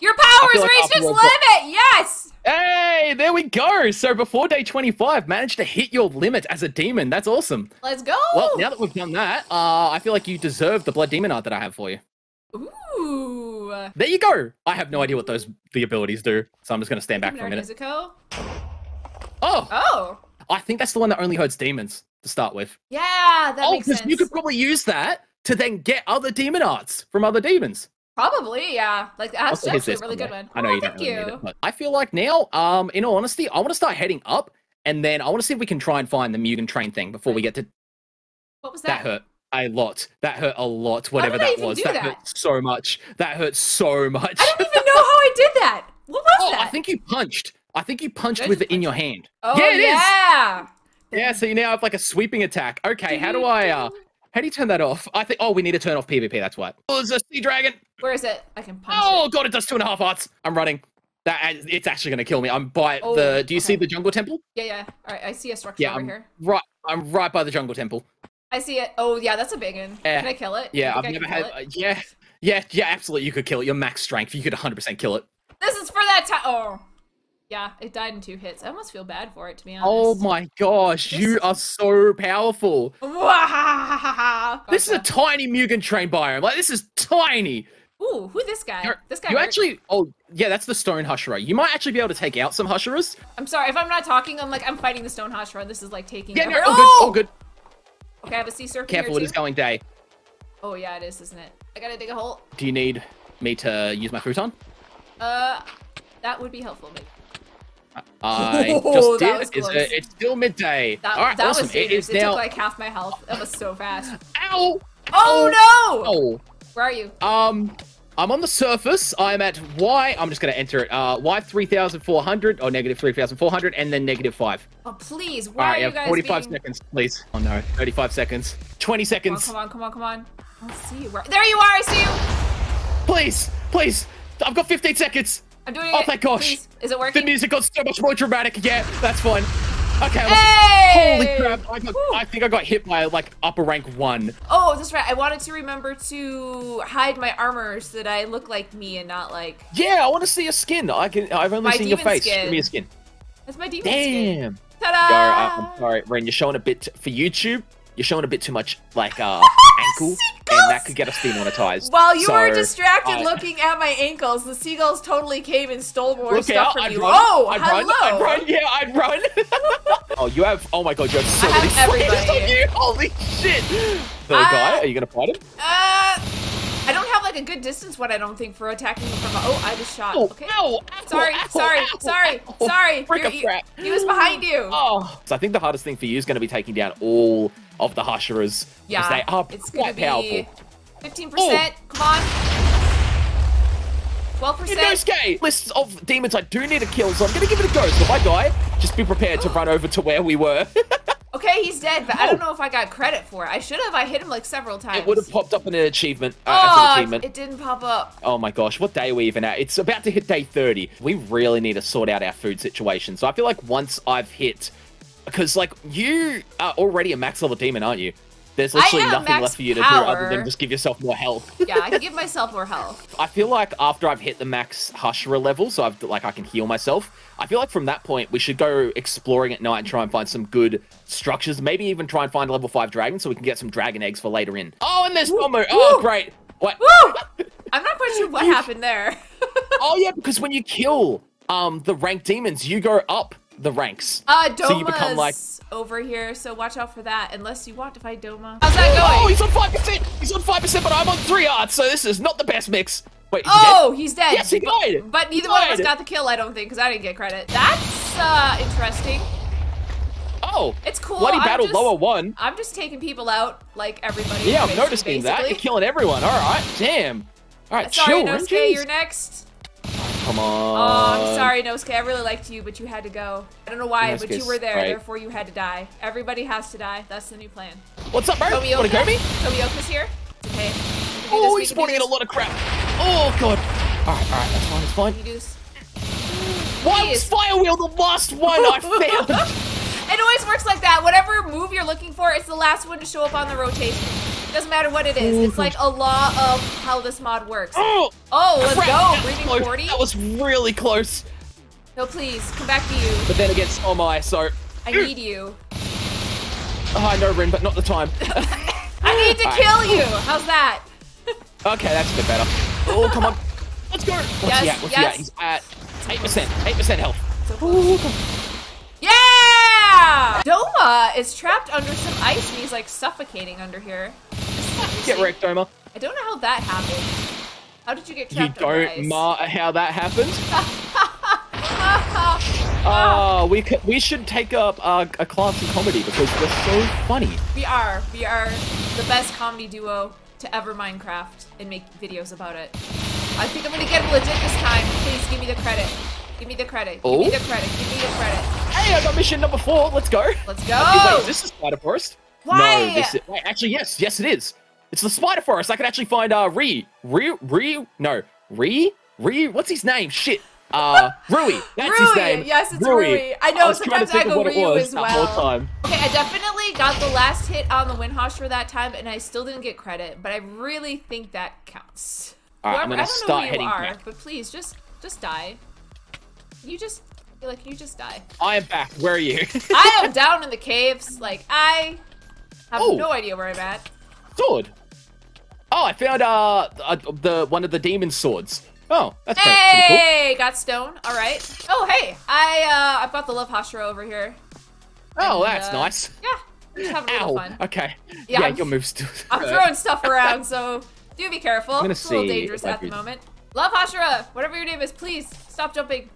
Your powers feel like reached its afterwards- limit. Yes. Hey, there we go. So before day 25, managed to hit your limit as a demon. That's awesome. Let's go. Well, now that we've done that, uh, I feel like you deserve the blood demon art that I have for you. Ooh. There you go. I have no idea what those the abilities do, so I'm just gonna stand back for a Demon minute. Nezuko. Oh, Oh. I think that's the one that only hurts demons to start with. Yeah, that oh, makes sense. you could probably use that to then get other demon arts from other demons. Probably, yeah. Like that's Also, actually a really good one. I know oh, you don't thank really you. need it, but I feel like now, um, in all honesty, I want to start heading up, and then I want to see if we can try and find the Mugen train thing before we get to. What was That that? hurt a lot. That hurt a lot. Whatever that was. That, that? hurt so much. That hurt so much. I don't even know how I did that. What was oh, that? I think you punched. I think you punched I with it in your hand. Oh yeah, it is. yeah. Yeah, so you now have like a sweeping attack. Okay, how do I uh how do you turn that off? I think oh we need to turn off PvP, that's what. Oh, there's a sea dragon. Where is it? I can punch it. Oh it. god, it does two and a half hearts. I'm running. That it's actually gonna kill me. I'm by Oh, the do you see the jungle temple? Yeah, yeah. All right, I see a structure Yeah, over I'm here. right I'm right by the jungle temple. I see it. Oh yeah, that's a big one. Yeah. Can I kill it? Yeah, I've I never had uh, yeah. Yeah, yeah, absolutely. You could kill it. Your max strength. You could 100% kill it. This is for that time. Oh. Yeah, it died in two hits. I almost feel bad for it, to be honest. Oh my gosh, you This- are so powerful. Wow. (laughs) This is a tiny Mugen train biome. Like this is tiny. Ooh, who this guy? You're- this guy. you hurt. actually, oh yeah, that's the stone Hashira. You might actually be able to take out some Hashiras. I'm sorry if I'm not talking. I'm like I'm fighting the stone Hashira. This is like taking. Yeah, over. no, all good, oh! all good. Okay, I have a sea serpent Careful, it is going day. Oh yeah, it is, isn't it? I gotta dig a hole. Do you need me to use my futon? Uh, that would be helpful. Maybe. I (laughs) Oh, just did. was It's, close. uh, it's still midday. That, all right, that awesome. was it dangerous. It now. took like half my health. That was so fast. Ow! Oh no! Oh. Where are you? Um, I'm on the surface. I'm at Y. I'm just gonna enter it. Uh, Y three thousand four hundred or negative three thousand four hundred, and then negative five. Oh please, All why right, are you you have guys 45 being? seconds, please. Oh no, 35 seconds. 20 Come on, seconds. come on, come on, come on. I see you. Where... There you are. I see you. Please, please. I've got 15 seconds. I'm doing Oh, it. thank gosh. Please. Is it working? The music got so much more dramatic. Yeah, that's fine. Okay. Hey! Holy crap! I, got, I think I got hit by like upper rank one. Oh, that's right. I wanted to remember to hide my armor so that I look like me and not like. Yeah, I want to see a skin. I can. I've only My seen your face. skin. Give me a skin. That's my demon skin. Damn. Ta-da! Yo, uh, I'm sorry, Ren. You're showing a bit for YouTube. You're showing a bit too much like uh (laughs) ankle, and that could get us demonetized. While you So, were distracted I- looking at my ankles, the seagulls totally came and stole more stuff out! from I'd you. run. oh, I'd hello. run. I'd run. Yeah, I'd run. (laughs) oh, you have. Oh my god, you have so I have many flares everybody. on you. Holy shit! The Ah. guy, are you gonna fight him? Uh, I don't have like a good distance one. I don't think for attacking him from. A, oh, I just shot. Oh, Okay. ow, ow, Sorry, ow, sorry, sorry, sorry. Frick You're- a you- he was behind you. Oh, so I think the hardest thing for you is going to be taking down all of the. 'cause yeah, they are it's quite powerful. be fifteen percent. Come on. Twelve percent. Inosuke! Lists of demons I do need to kill, so I'm going to give it a go. So if I die, just be prepared to (gasps) run over to where we were. (laughs) Okay, he's dead, but I don't Oh. know if I got credit for it. I should have. I hit him like several times. it would have popped up in an achievement. Uh, as an Oh, achievement. it didn't pop up. Oh my gosh, what day are we even at? It's about to hit day 30. We really need to sort out our food situation. So I feel like once I've hit. Because, like, you are already a max level demon, aren't you? There's literally nothing left for you to do other than just give yourself more health. (laughs) Yeah, I can give myself more health. I feel like after I've hit the max Hashira level, so I've like I can heal myself. I feel like from that point we should go exploring at night and try and find some good structures. Maybe even try and find a level five dragon so we can get some dragon eggs for later in. Oh, and there's Momo. Oh, great. What? Woo! (laughs) I'm not quite sure what happened there. oh yeah, because when you kill um the ranked demons, you go up the ranks. Uh, Doma's So you become like- over here, so watch out for that. Unless you want to fight Doma. How's that going? Oh, he's on five percent. He's on five percent, but I'm on three hearts, so this is not the best mix. Wait, is he dead? Oh, he's dead. Yes, he died. But neither He one of us got the kill, I don't think, because I didn't get credit. That's uh interesting. Oh, It's cool. Bloody I'm battle just- lower one. I'm just taking people out like everybody. Yeah, I'm basi- noticing that. You're killing everyone. All right, damn. All right, Sorry, chill, Nosuke, you're next. Come on. Oh. I'm sorry, Nosuke. I really liked you, but you had to go. I don't know why, but you were there, great. therefore you had to die. Everybody has to die. That's the new plan. What's up, bro? Tomioka. Want to go me? Tomioka's here. It's okay. We can do Oh, this, he's we spawning in a lot of crap. Oh, God. All right, all right, that's fine, that's fine. We can. Why Jeez. was Fire Wheel the last one I (laughs) found? It always works like that. Whatever move you're looking for, it's the last one to show up on the rotation. Doesn't matter what it is. It's like a law of how this mod works. (gasps) oh, Oh, let's crap, go. that was Breathing 40. That was really close. No, please, come back to you. But then again, oh so am I, so... I need you. Oh, I know, Rynn, but not the time. (laughs) I need to Alright. kill you. How's that? okay, that's a bit better. Oh, come on. (laughs) Let's go. What's Yes, he at? What's yes. he at? He's at 8%. 8% health. So close. Yeah! Doma is trapped under some ice and he's like suffocating under here. Get wrecked, Doma. I don't know how that happened. How did you get You trapped under don't ice? ma how that happened. Oh, (laughs) we could, we should take up uh, a class in comedy because we're so funny. we are. We are the best comedy duo to ever Minecraft and make videos about it. I think I'm gonna get legit this time. Please give me the credit. Give me the credit. Give me Oh? the credit. Give me the credit. Hey, I got mission number four. Let's go. Let's go. Okay, wait, is this the spider forest? Why? No, this is, wait, actually, yes, yes, it is. It's the spider forest. I can actually find uh Re, Re, Re, no, Re, Re. What's his name? Shit. Uh, Rui. That's his Rui, name. yes, it's Rui. I know, was trying to sometimes I go what it Ryu was as that whole well. time. Okay, I definitely got the last hit on the Wind Hashira for that time, and I still didn't get credit, but I really think that counts. All right, I'm gonna I don't start know who heading are, back. but please, just just die. You just like you just die. I am back. Where are you? I (laughs) am down in the caves. Like I have Oh. no idea where I'm at. Sword. Oh, I found uh, uh the one of the demon swords. Oh, that's pretty, pretty cool. Hey, got stone. All right. Oh, hey, I uh, I've got the love Hashira over here. Oh, And, that's uh, nice. Yeah, just having a little fun. Okay. Yeah, Yeah, I'm- your move's still. (laughs) I'm (laughs) throwing stuff around, so do be careful. gonna it's a little see dangerous at the moment. Love Hashira, whatever your name is, please stop jumping.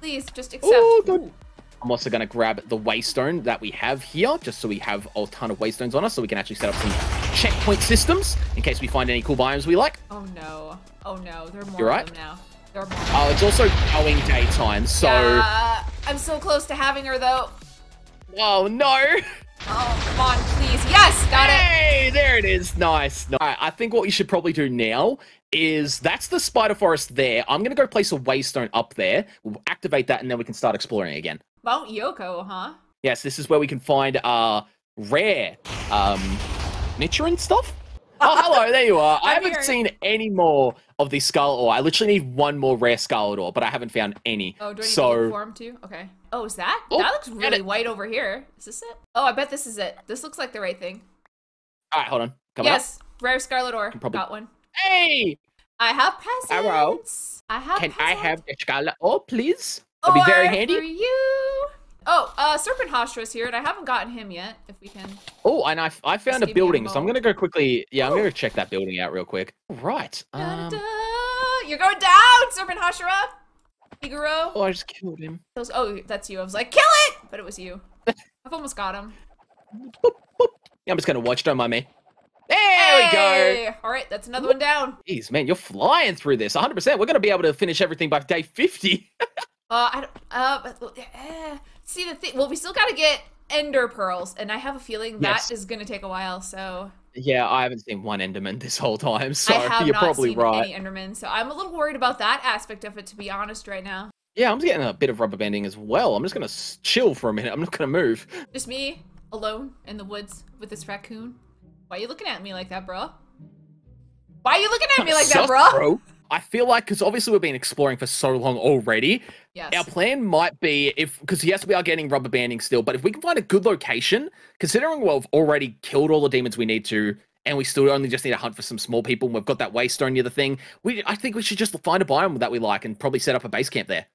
Please, just oh, accept. Oh, good. I'm also going to grab the waystone that we have here, just so we have a ton of waystones on us, so we can actually set up some checkpoint systems in case we find any cool biomes we like. Oh no. Oh no, there are more You're of right. them now. There are more. Oh, it's also going daytime, so. Yeah, I'm so close to having her though. Oh no! (laughs) Oh, come on, please. Yes, got it. Hey, there it is. Nice. All right, I think what we should probably do now is that's the spider forest there. I'm gonna go place a waystone up there. We'll activate that, and then we can start exploring again. Mount Yoko, huh? Yes, this is where we can find uh rare um Nichirin stuff. Oh, hello, there you are. (laughs) I haven't here. seen any more of the Scarlet Ore. I literally need one more rare Scarlet Ore, but I haven't found any. Oh, do I need to so, look for him too? Okay. Oh, is that? Oh, that looks really white over here. Is this it? Oh, I bet this is it. This looks like the right thing. all right, hold on. Coming up. yes, rare Scarlet Ore. Probably- Got one. Hey, I have presents. Arrow. I have can I have the Scarlet Ore, please? That'd be very Or handy. For you. Oh, uh, Serpent Hashira's here, and I haven't gotten him yet. If we can. Oh, and I, I found a building, so I'm gonna go quickly. Yeah, I'm Ooh. gonna check that building out real quick. Right. Um, Da-da-da. You're going down, Serpent Hashira. Figaro. oh, I just killed him. Those- Oh, that's you. I was like, kill it, but it was you. (laughs) I've almost got him. Boop, boop. Yeah, I'm just gonna watch. Don't mind me. There we go. All right, that's another one down. Jeez, man, you're flying through this. 100%. We're gonna be able to finish everything by day 50. (laughs) Uh, I don't. Uh, eh. see the thing. Well, we still gotta get Ender pearls, and I have a feeling Yes. that is gonna take a while. So yeah, I haven't seen one Enderman this whole time, (laughs) so I have you're not probably seen right. any Endermen. So I'm a little worried about that aspect of it, to be honest, right now. Yeah, I'm getting a bit of rubber banding as well. I'm just gonna chill for a minute. I'm not gonna move. Just me alone in the woods with this raccoon. Why are you looking at me like that, bro? Why are you looking at me (laughs) like that, Sus, bro? I feel like because obviously we've been exploring for so long already. Yes. Our plan might be if because yes, we are getting rubber banding still, but if we can find a good location, considering we've already killed all the demons we need to, and we still only just need to hunt for some small people, and we've got that waystone near the thing. We I think we should just find a biome that we like and probably set up a base camp there.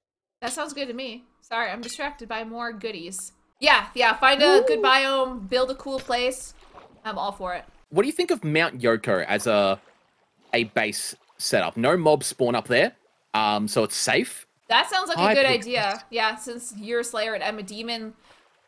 That sounds good to me. Sorry, I'm distracted by more goodies. Yeah, yeah, find a good biome, build a cool place. I'm all for it. What do you think of Mount Yoko as a a base setup? No mobs spawn up there, um, so it's safe. That sounds like a I good think- idea. Yeah, since you're a Slayer and I'm a demon,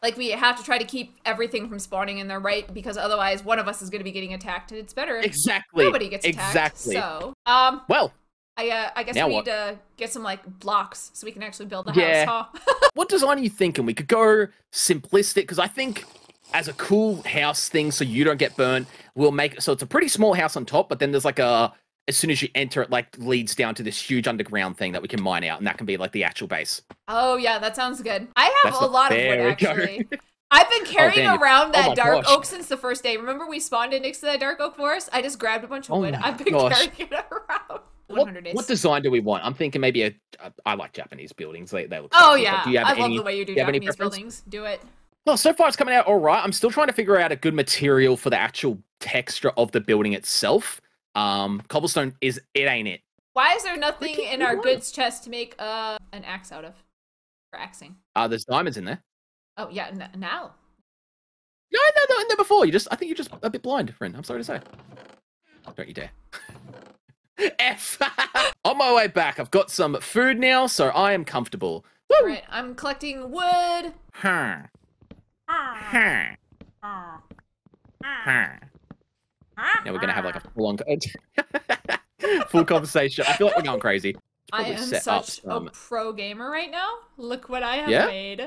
like we have to try to keep everything from spawning in there, right? Because otherwise one of us is going to be getting attacked, and it's better if Exactly. nobody gets attacked. Exactly. So, um, Well, I uh, I guess we what? need to get some like blocks so we can actually build the Yeah. house, huh? (laughs) what design are you thinking? We could go simplistic because I think as a cool house thing, so you don't get burnt, we'll make so it's a pretty small house on top, but then there's like a as soon as you enter it, like leads down to this huge underground thing that we can mine out, and that can be like the actual base. oh yeah, that sounds good. I have That's a the- lot of wood there we go. actually. (laughs) I've been oh, carrying damn you- around oh that my dark gosh. oak since the first day. Remember we spawned in next to that dark oak forest? I just grabbed a bunch of Oh wood. I've been gosh. carrying it around. (laughs) What, what design do we want? I'm thinking maybe a. Uh, I like Japanese buildings. They they look. Oh yeah, Do you have I any? love the way you do you have any Japanese buildings. Do it. Well, so far it's coming out all right. I'm still trying to figure out a good material for the actual texture of the building itself. Um, cobblestone is it ain't it. Why is there nothing in our goods chest to make uh an axe out of? For axing. Uh, there's diamonds in there. Oh yeah, n- now. No, no, no, in there before. You just, I think you're just a bit blind, friend. I'm sorry to say. Don't you dare. (laughs) F. (laughs) On my way back, I've got some food now, so I am comfortable. Woo! All right, I'm collecting wood. Huh. Huh. Huh. Now we're gonna have like a full on (laughs) full conversation. I feel like we're going crazy. I am set up such some- a pro gamer right now. Look what I have Yeah? made.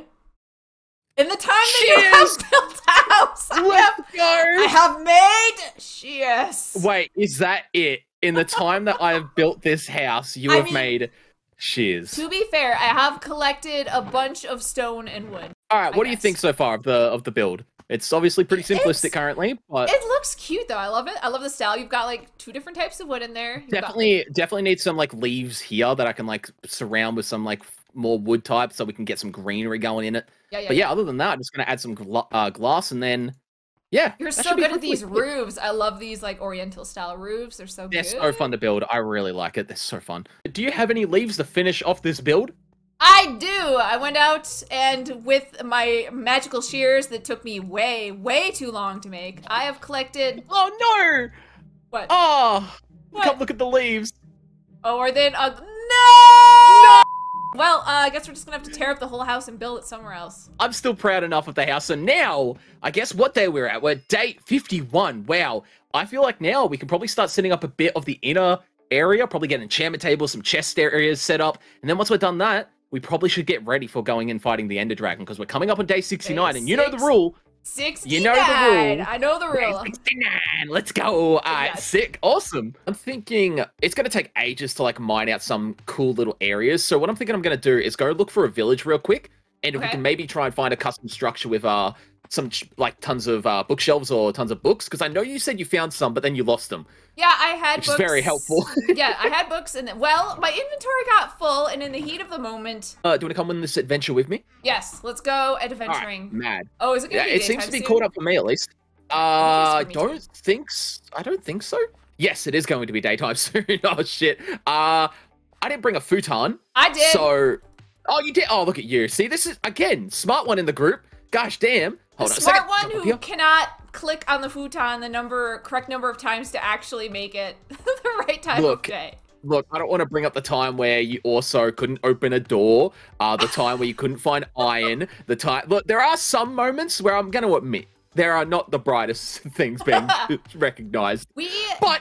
In the time that you have built house, I have, Let's I go. have made. Yes. Wait, is that it? In the time that I have built this house, you (laughs) I have mean- made shiz. To be fair, I have collected a bunch of stone and wood. All right, I what do you think so far of the of the build? It's obviously pretty simplistic It's- currently, but It looks cute though. I love it. I love the style. You've got like two different types of wood in there. You've got- definitely definitely need some like leaves here that I can like surround with some like more wood type so we can get some greenery going in it. yeah, yeah, But yeah, other than that, I'm just gonna add some gla- uh, glass and then yeah, You're so good at these it. roofs. I love these like oriental style roofs. They're so They're good. so fun to build. I really like it. They're so fun. Do you have any leaves to finish off this build? I do. I went out and with my magical shears that took me way, way too long to make, I have collected Oh no! what? Oh, What? come look at the leaves. Oh, are they... uh, no! Well, uh, I guess we're just gonna have to tear up the whole house and build it somewhere else. I'm still proud enough of the house. So now, I guess what day we're at? We're day 51. Wow. I feel like now we can probably start setting up a bit of the inner area, probably get an enchantment table, some chest areas set up. And then once we're done that, we probably should get ready for going and fighting the Ender Dragon because we're coming up on day 69. and you know the rule. 69. You know the rule. I know the Day rule. 69. Let's go. All right, Yes. sick. Awesome. I'm thinking it's going to take ages to like mine out some cool little areas. So what I'm thinking I'm going to do is go look for a village real quick. And if we can maybe try and find a custom structure with uh some like tons of uh, bookshelves or tons of books because I know you said you found some but then you lost them. Yeah, I had Which books. is very helpful. (laughs) yeah, I had books, and well, my inventory got full, and in the heat of the moment, Uh, do you want to come on this adventure with me? yes, let's go right, adventuring. mad. Oh, is it gonna Yeah, be it seems to be daytime caught up for me at least. Uh, I don't think s- I don't think so. Yes, it is going to be daytime (laughs) soon. oh shit. Uh, I didn't bring a futon. I did. So, Oh, you did. Oh, look at you. See, this is again smart one in the group. Gosh damn. The Hold on smart second. one who cannot click on the futon the number correct number of times to actually make it (laughs) the right time Look. of day. Look, I don't want to bring up the time where you also couldn't open a door. Uh, the time where you couldn't find (laughs) iron. The time. Look, there are some moments where I'm going to admit there are not the brightest (laughs) things being recognized. We But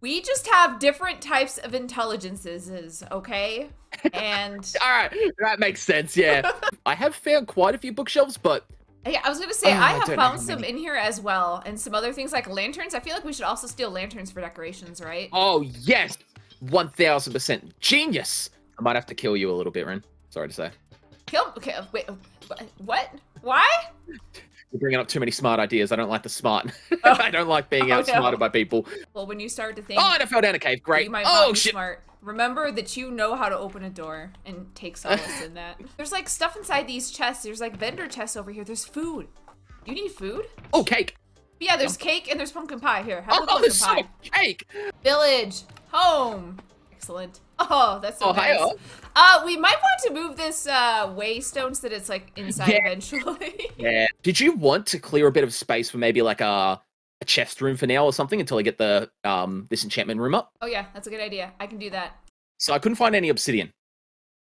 we just have different types of intelligences, okay? And all right, that makes sense. Yeah, I have found quite a few bookshelves, but yeah, I was gonna say Oh, I I have found some many. in here as well, and some other things like lanterns. I feel like we should also steal lanterns for decorations, right? oh yes, one thousand percent genius. I might have to kill you a little bit, Ren. Sorry to say. Kill. Okay, wait. What? Why? You're bringing up too many smart ideas. I don't like the smart. Oh. (laughs) I don't like being Oh, no. outsmarted by people. Well, when you start to think Oh, and I fell down a cave. Great. Oh shit. smart, remember that you know how to open a door and take solace in that. (laughs) There's like stuff inside these chests. There's like vendor chests over here. There's food. You need food? Oh, cake. But yeah, there's cake and there's pumpkin pie here. Have Oh, pumpkin there's pie. much cake. Village, home. Excellent. Oh, that's so Oh, nice. Uh, we might want to move this uh waystone so that it's like inside Yeah. eventually. (laughs) Yeah. Did you want to clear a bit of space for maybe like a a chest room for now or something until I get the um this enchantment room up? oh yeah, that's a good idea. I can do that. So I couldn't find any obsidian.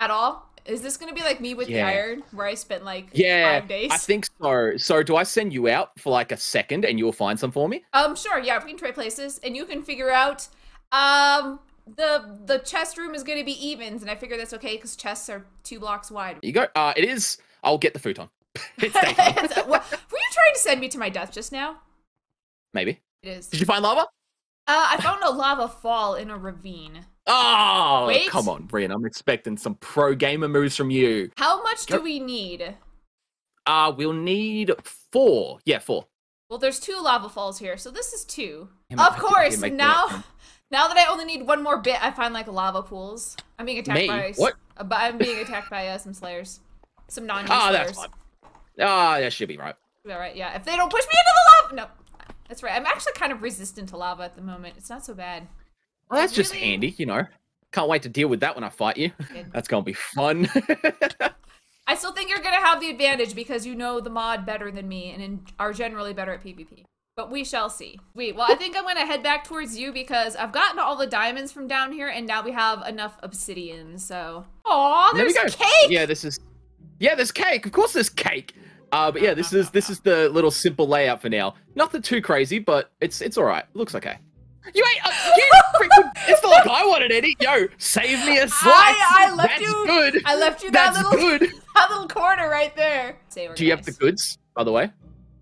At all? Is this gonna be like me with Yeah. the iron, where I spent like Yeah, five days? I think so. So do I send you out for like a second and you'll find some for me? Um, sure, yeah, we can trade places, and you can figure out. Um, the the chest room is gonna be evens, and I figure that's okay because chests are two blocks wide. You go. Uh, it is. I'll get the futon. (laughs) it's. (laughs) It's- were you trying to send me to my death just now? Maybe. It is. Did you find lava? Uh, I found a lava fall in a ravine. Oh, Wait. come on, Brian. I'm expecting some pro gamer moves from you. How much do we need? Uh, we'll need four. Yeah, four. Well, there's two lava falls here, so this is two. Of course. Now, that. (laughs) now that I only need one more bit, I find like lava pools. I'm being attacked Me? by What? uh, I'm being attacked by uh, some slayers, some non Ah, slayers. that's fine. Ah, that should be right. All right, yeah. If they don't push me into the lava, no, that's right. I'm actually kind of resistant to lava at the moment. It's not so bad. Well, that's just handy, you know. Can't wait to deal with that when I fight you. Good. That's gonna be fun. (laughs) I still think you're gonna have the advantage because you know the mod better than me and in, are generally better at PvP. But we shall see. Wait, well, I think I'm gonna head back towards you because I've gotten all the diamonds from down here, and now we have enough obsidian. So, oh, there there's go. cake. Yeah, this is. Yeah, there's cake. Of course, there's cake. Uh, but yeah, this is this is the little simple layout for now. Nothing too crazy, but it's it's all right. Looks okay. You ain't. Uh, you (laughs) freaking, it's not like I wanted any. Yo, save me a slice. I left That's you- good. I left you that That's little good. (laughs) that little corner right there. Do you have the goods, by the way?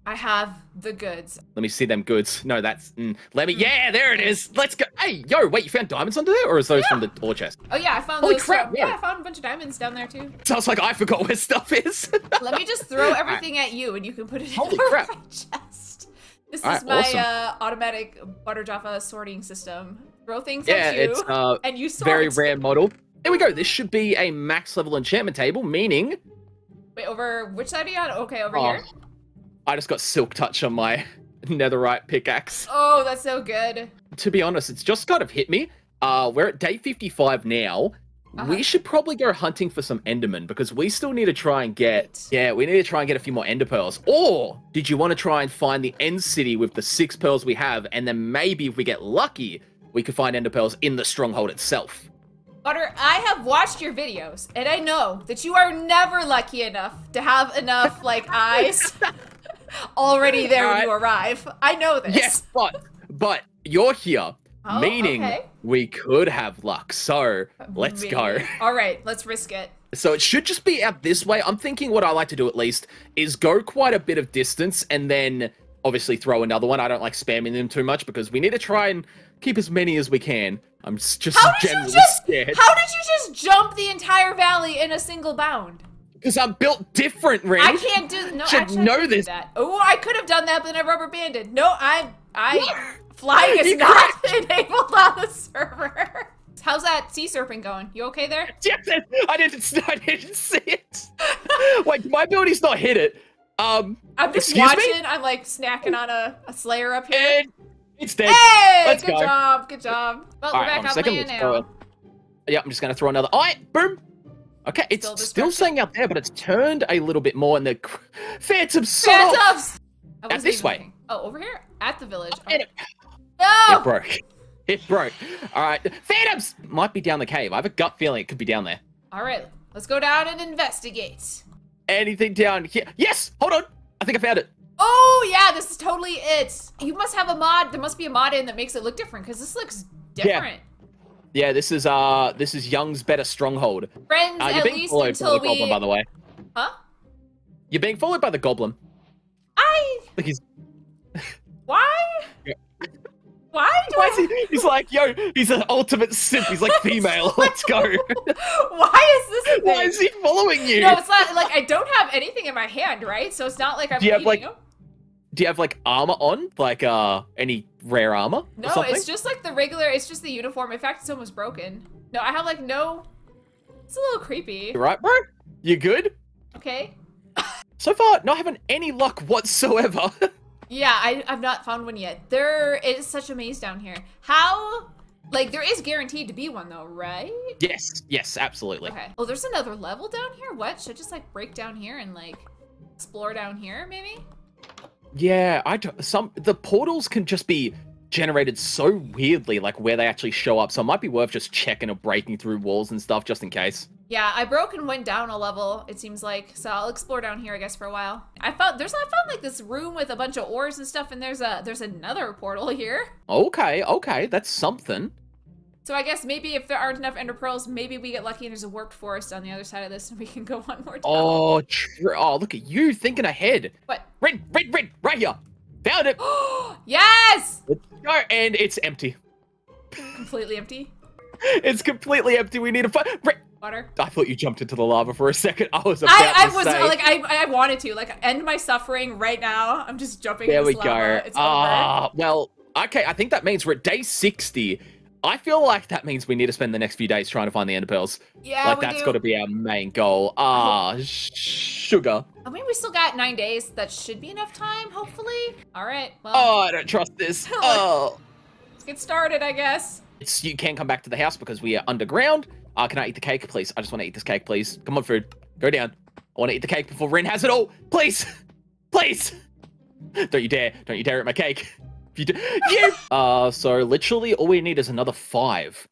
I have the goods. Let me see them goods. No, that's. Mm, let me. Yeah, there it is. Let's go. Hey, yo, wait, you found diamonds under there, or is those from the ore chest? Oh yeah, I found Holy those. crap, from- yeah. I found a bunch of diamonds down there too. Sounds like I forgot where stuff is. (laughs) Let me just throw (laughs) everything at you, and you can put it Holy in the crap. right (laughs) chest. This Alright, is my awesome. uh, automatic ButterJaffa sorting system. Throw things yeah, at you, it's uh and you sort. very rare model. There we go. This should be a max level enchantment table, meaning Wait, over which side are you on? Okay, over Oh, here. I just got silk touch on my netherite pickaxe. Oh, that's so good. To be honest, it's just kind of hit me. Uh, we're at day 55 now. Uh-huh. We should probably go hunting for some Enderman because we still need to try and get. Right. Yeah, we need to try and get a few more Ender pearls. Or did you want to try and find the End City with the six pearls we have, and then maybe if we get lucky, we could find Ender pearls in the stronghold itself? Butter, I have watched your videos, and I know that you are never lucky enough to have enough like (laughs) eyes already there when you arrive. I know this. Yes, but but you're here, Oh, meaning okay. we could have luck. So let's go. All right, let's risk it. So it should just be out this way. I'm thinking what I like to do at least is go quite a bit of distance and then obviously throw another one. I don't like spamming them too much because we need to try and keep as many as we can. I'm just How did you generally just? scared How did you just jump the entire valley in a single bound? Because I'm built different, Ren. I can't do no. Should actually, know this. That. Oh, I could have done that, but then I rubber banded. No, I, I, flying is You not (laughs) enabled on the server. How's that sea serpent going? You okay there? (laughs) Yes, I didn't. I didn't (laughs) see it. Wait, my ability's not hit it. Um, I'm just Excuse me? watching. I'm like snacking on a, a slayer up here. and it's dead. Hey, Let's good go. job, good job. Well, All we're right, back on on second. land now. Yeah, I'm just gonna throw another. All right, boom. Okay, it's Still still, staying out there, but it's turned a little bit more, and the cr- phantom sort of- Phantoms! I Out this way. looking. Oh, over here? At the village. Oh, and it, no! it broke. (laughs) It broke. All right, phantoms might be down the cave. I have a gut feeling it could be down there. All right, let's go down and investigate. Anything down here? Yes. Hold on. I think I found it. Oh yeah, this is totally it. You must have a mod. There must be a mod in that makes it look different because this looks different. Yeah, this is uh, this is YUNG's better stronghold. Friends, Uh, you're at being least followed by until the goblin, by the way. Huh? You're being followed by the goblin. I. Like he's, Why? Yeah. Why do (laughs) why is he, he's like, yo, he's an ultimate simp. He's like female. (laughs) Let's go. (laughs) Why is this a Why is he following you? No, it's not like I don't have anything in my hand, right? So it's not like I'm Do you have, bleeding. like, Do you have like armor on? Like uh, any rare armor? No, it's just like the regular. It's just the uniform. In fact, it's almost broken. No, I have like no. It's a little creepy. You right, bro? You good? Okay. (laughs) So far, not having any luck whatsoever. (laughs) Yeah, I, I've not found one yet. There is such a maze down here. How? Like, there is guaranteed to be one though, right? yes, yes, absolutely. Okay. Oh, there's another level down here? What? Should I just like break down here and like explore down here maybe? Yeah, I don't, some the portals can just be generated so weirdly, like where they actually show up. So it might be worth just checking or breaking through walls and stuff just in case. Yeah, I broke and went down a level, it seems like. So I'll explore down here, I guess, for a while. I found there's I found like this room with a bunch of ores and stuff, and there's a there's another portal here. Okay, okay, that's something. So I guess maybe if there aren't enough ender pearls, maybe we get lucky and there's a warped forest on the other side of this, and we can go (laughs) one more time. Oh, tr- oh, look at you thinking ahead. What? Red, red, red, right here. Found it. (gasps) yes! Let's go, and it's empty. Completely empty. It's completely empty. We need a find. Red. Water. I thought you jumped into the lava for a second. I was about I, I was say. like I, I wanted to like end my suffering right now. I'm just jumping. there we go. It's over. Ah, well, okay. I think that means we're at day sixty. I feel like that means we need to spend the next few days trying to find the ender pearls. Yeah, like that's got to be our main goal. Ah, sh- sugar. I mean, we still got nine days. That should be enough time, hopefully. All right. Well, Oh, I don't trust this. (laughs) Oh, let's get started, I guess. it's you can't come back to the house because we are underground. Uh, can I eat the cake, please? I just want to eat this cake, please. Come on, food. Go down. I want to eat the cake before Ren has it all. Please, (laughs) please. Don't you dare! Don't you dare eat my cake. You do, you. Uh, so literally all we need is another five.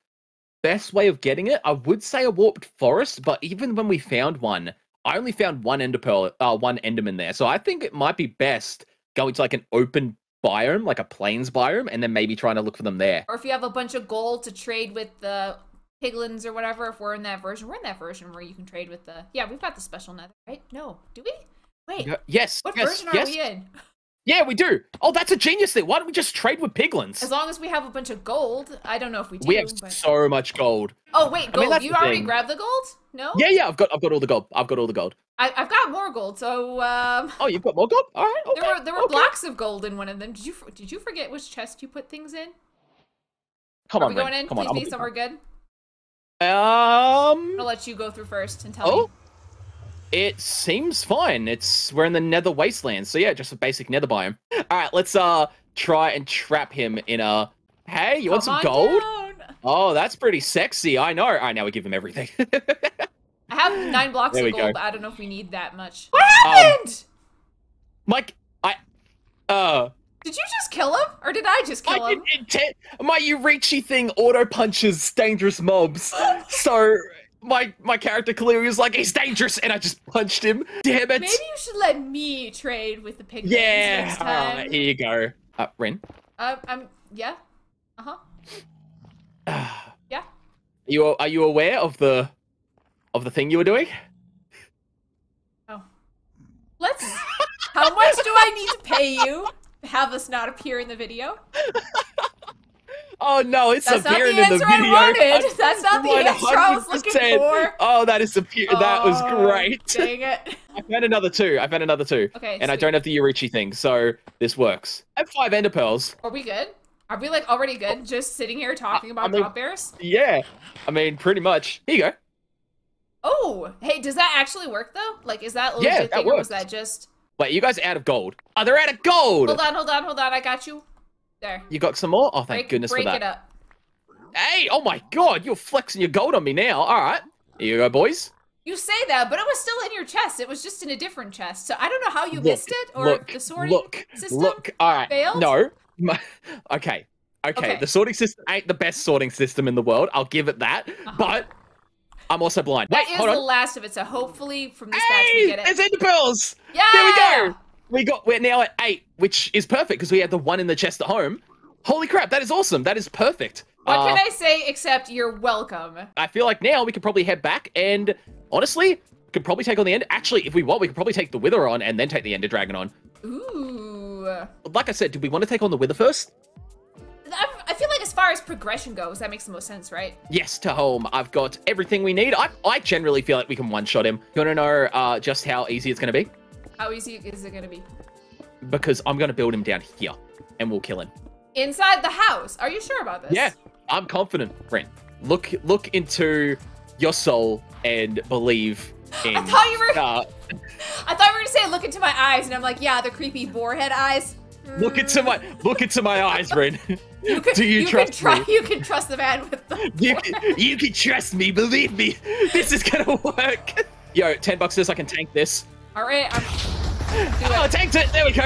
Best way of getting it, I would say a warped forest, but even when we found one, I only found one ender pearl, uh, one enderman there. So I think it might be best going to like an open biome, like a plains biome, and then maybe trying to look for them there. Or if you have a bunch of gold to trade with the piglins or whatever, if we're in that version, we're in that version where you can trade with the. Yeah, we've got the special nether, right? No, do we? Wait, Y- Yes. what yes, version are yes. we in? Yeah, we do. Oh, that's a genius thing. Why don't we just trade with piglins? As long as we have a bunch of gold, I don't know if we do. we have but... so much gold. Oh wait, I mean, gold. you already thing. grabbed the gold? No. Yeah, yeah, I've got I've got all the gold. I've got all the gold. I, I've got more gold. So um, Oh, you've got more gold? All right. Okay, there were there were okay. blocks of gold in one of them. Did you did you forget which chest you put things in? Come Are on, we going Ren. in? Come. Please I'm be somewhere good. Um. I'll let you go through first and tell Oh. me. It seems fine. It's we're in the Nether Wasteland, so yeah, just a basic Nether biome. All right, let's uh try and trap him in a. Hey, you want some gold? down. Oh, that's pretty sexy. I know. All right, now we give him everything. (laughs) I have nine blocks There of gold, go. but I don't know if we need that much. What Um, happened? Mike, I, uh, Did you just kill him, or did I just kill I him? didn't intend. My Yoriichi thing auto punches dangerous mobs. (laughs) so my my character clearly was like, he's dangerous, and I just punched him. Damn it. Maybe you should let me trade with the pig yeah. next time. right, here you go. Uh, Ren. Uh, I'm yeah. (sighs) Uh huh. Are Yeah. you are you aware of the of the thing you were doing? Oh. Let's. How much do I need to pay you to have us not appear in the video? (laughs) Oh no, it's That's not the appearing in the answer I video. wanted. (laughs) That's not the answer I was looking for. Oh, that is appear- that was Oh, great. Dang it. (laughs) I found another two. I found another two. Okay. And I don't have the Yoriichi thing, so this works. I have five ender pearls. Are we good? Are we like already good? Just sitting here talking about I mean- drop bears? Yeah. I mean, pretty much. Here you go. Oh, hey, does that actually work though? Like, is that a legit Yeah, that thing, or was that just? Wait, you guys are out of gold. Oh, they're out of gold. Hold on, hold on, hold on. I got you. There. You got some more? Oh, thank break goodness break for it that. up. Hey, oh my god, you're flexing your gold on me now. All right. Here you go, boys. You say that, but it was still in your chest. It was just in a different chest. So I don't know how you Look, missed it or look, the sorting look, system. look. All right. failed? No. (laughs) Okay. Okay. Okay. The sorting system ain't the best sorting system in the world. I'll give it that. Uh-huh. But I'm also blind. That Wait, is hold the last of it. So hopefully from this batch we Hey, get it. there's ender pearls. yeah. There we go. We got. We're now at eight, which is perfect because we had the one in the chest at home. Holy crap! That is awesome. That is perfect. What Uh, can I say except you're welcome? I feel like now we could probably head back and honestly, could probably take on the end. Actually, if we want, we could probably take the Wither on and then take the Ender Dragon on. Ooh. Like I said, did we want to take on the Wither first? I, I feel like as far as progression goes, that makes the most sense, right? Yes, to home. I've got everything we need. I, I generally feel like we can one-shot him. You want to know uh, just how easy it's going to be? How easy is it gonna be? Because I'm going to build him down here, and we'll kill him. Inside the house. Are you sure about this? Yeah, I'm confident, friend. Look, look into your soul and believe (gasps) in. I thought you were. uh, (laughs) I thought you were gonna say look into my eyes, and I'm like, yeah, the creepy boarhead eyes. look into my look into my eyes, Ren. (laughs) You can, (laughs) Do you, trust can me? You can trust the man with the. You, forehead. you can trust me. Believe me, this is gonna work. Yo, ten bucks says I can tank this. All right, I'm. Do Oh, I it. tanked it. There we go.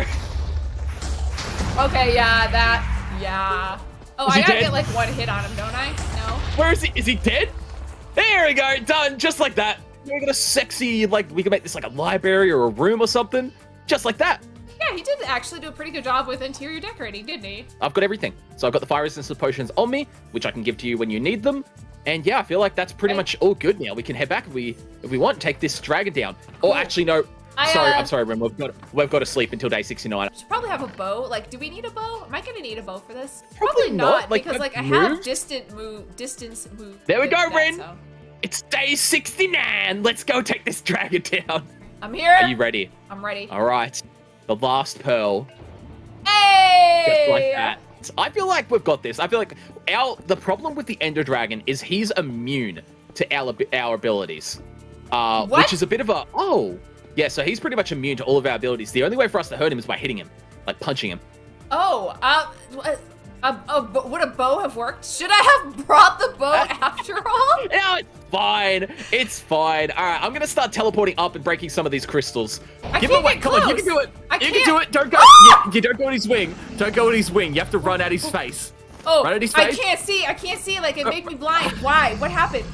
Okay, yeah, that, yeah. Oh, Is I gotta dead? get like one hit on him, don't I? No. Where is he? Is he dead? There we go. Done. Just like that. We got a sexy like we can make this like a library or a room or something. Just like that. Yeah, he did actually do a pretty good job with interior decorating, didn't he? I've got everything. So I've got the fire resistance potions on me, which I can give to you when you need them. And yeah, I feel like that's pretty much all good now. We can head back if we if we want, take this dragon down. Cool. Or actually no. I, sorry, uh, I'm sorry, Rim. We've got we've got to sleep until day 69. Should probably have a bow. Like, do we need a bow? Am I gonna need a bow for this? Probably not, like, because like I have distant move, distance move. There we go, Rynn. so- It's day 69. Let's go take this dragon down. I'm here. Are you ready? I'm ready. All right. The last pearl. Hey! Just like that. I feel like we've got this. I feel like our the problem with the Ender Dragon is he's immune to our our abilities, uh, which is a bit of a oh yeah. So he's pretty much immune to all of our abilities. The only way for us to hurt him is by hitting him, like punching him. Oh, uh, a, a, would a bow have worked? Should I have brought the bow after all? (laughs) No, it's fine. It's fine. All right, I'm gonna start teleporting up and breaking some of these crystals. I Give can't away. get Come on, you can do it. I you can't. can do it. Don't go. Ah! You, you don't go at his wing. Don't go at his wing. You have to run at his face. Oh, Right I can't see. I can't see. Like it (laughs) made me blind. Why? What happened?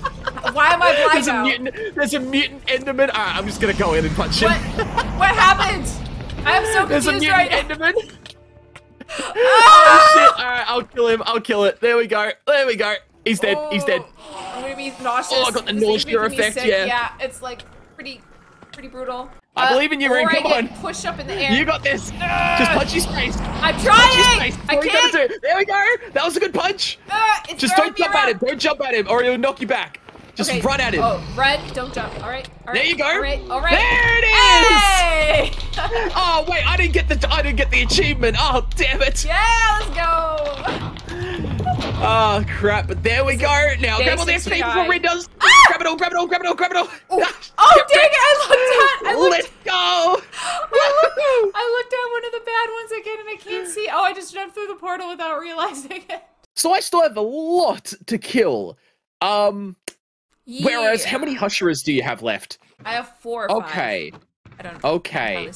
Why am I blind There's a mutant. There's a mutant Enderman. All right, I'm just gonna go in and punch him. What? What happened? I am so (laughs) There's a confused mutant right now. Enderman. (laughs) Ah! Oh shit! All right, I'll kill him. I'll kill it. There we go. There we go. He's dead. He's dead. Oh, I'm gonna be nauseous. Oh, I got the This nausea effect, yeah. Yeah, it's like pretty, pretty brutal. I uh, believe in you, or Rynn, I come on. Pushed up in the air. You got this. Just punch his face. I'm trying. face. I What are you can't. There we go. That was a good punch. It's Just don't jump at him. Don't jump at him, or he'll knock you back. Just Okay. run at him. Oh, run! Don't jump. All right. All right. There you go. All right. All right. There it is. Hey! (laughs) Oh wait, I didn't get the I didn't get the achievement. Oh damn it. yeah, let's go. Oh crap! But there we go. Now grab all the XP 69. before Red does. Ah! Grab it all. Grab it all. Grab it all. Grab it all. Oh, oh dang it! I looked at. I looked. Let's go. (laughs) I looked, I looked at one of the bad ones again, and I can't see. Oh, I just jumped through the portal without (laughs) realizing it. So I still have a lot to kill. Um, whereas how many Hashiras do you have left? I have four. Or five. Okay, I don't. know. okay.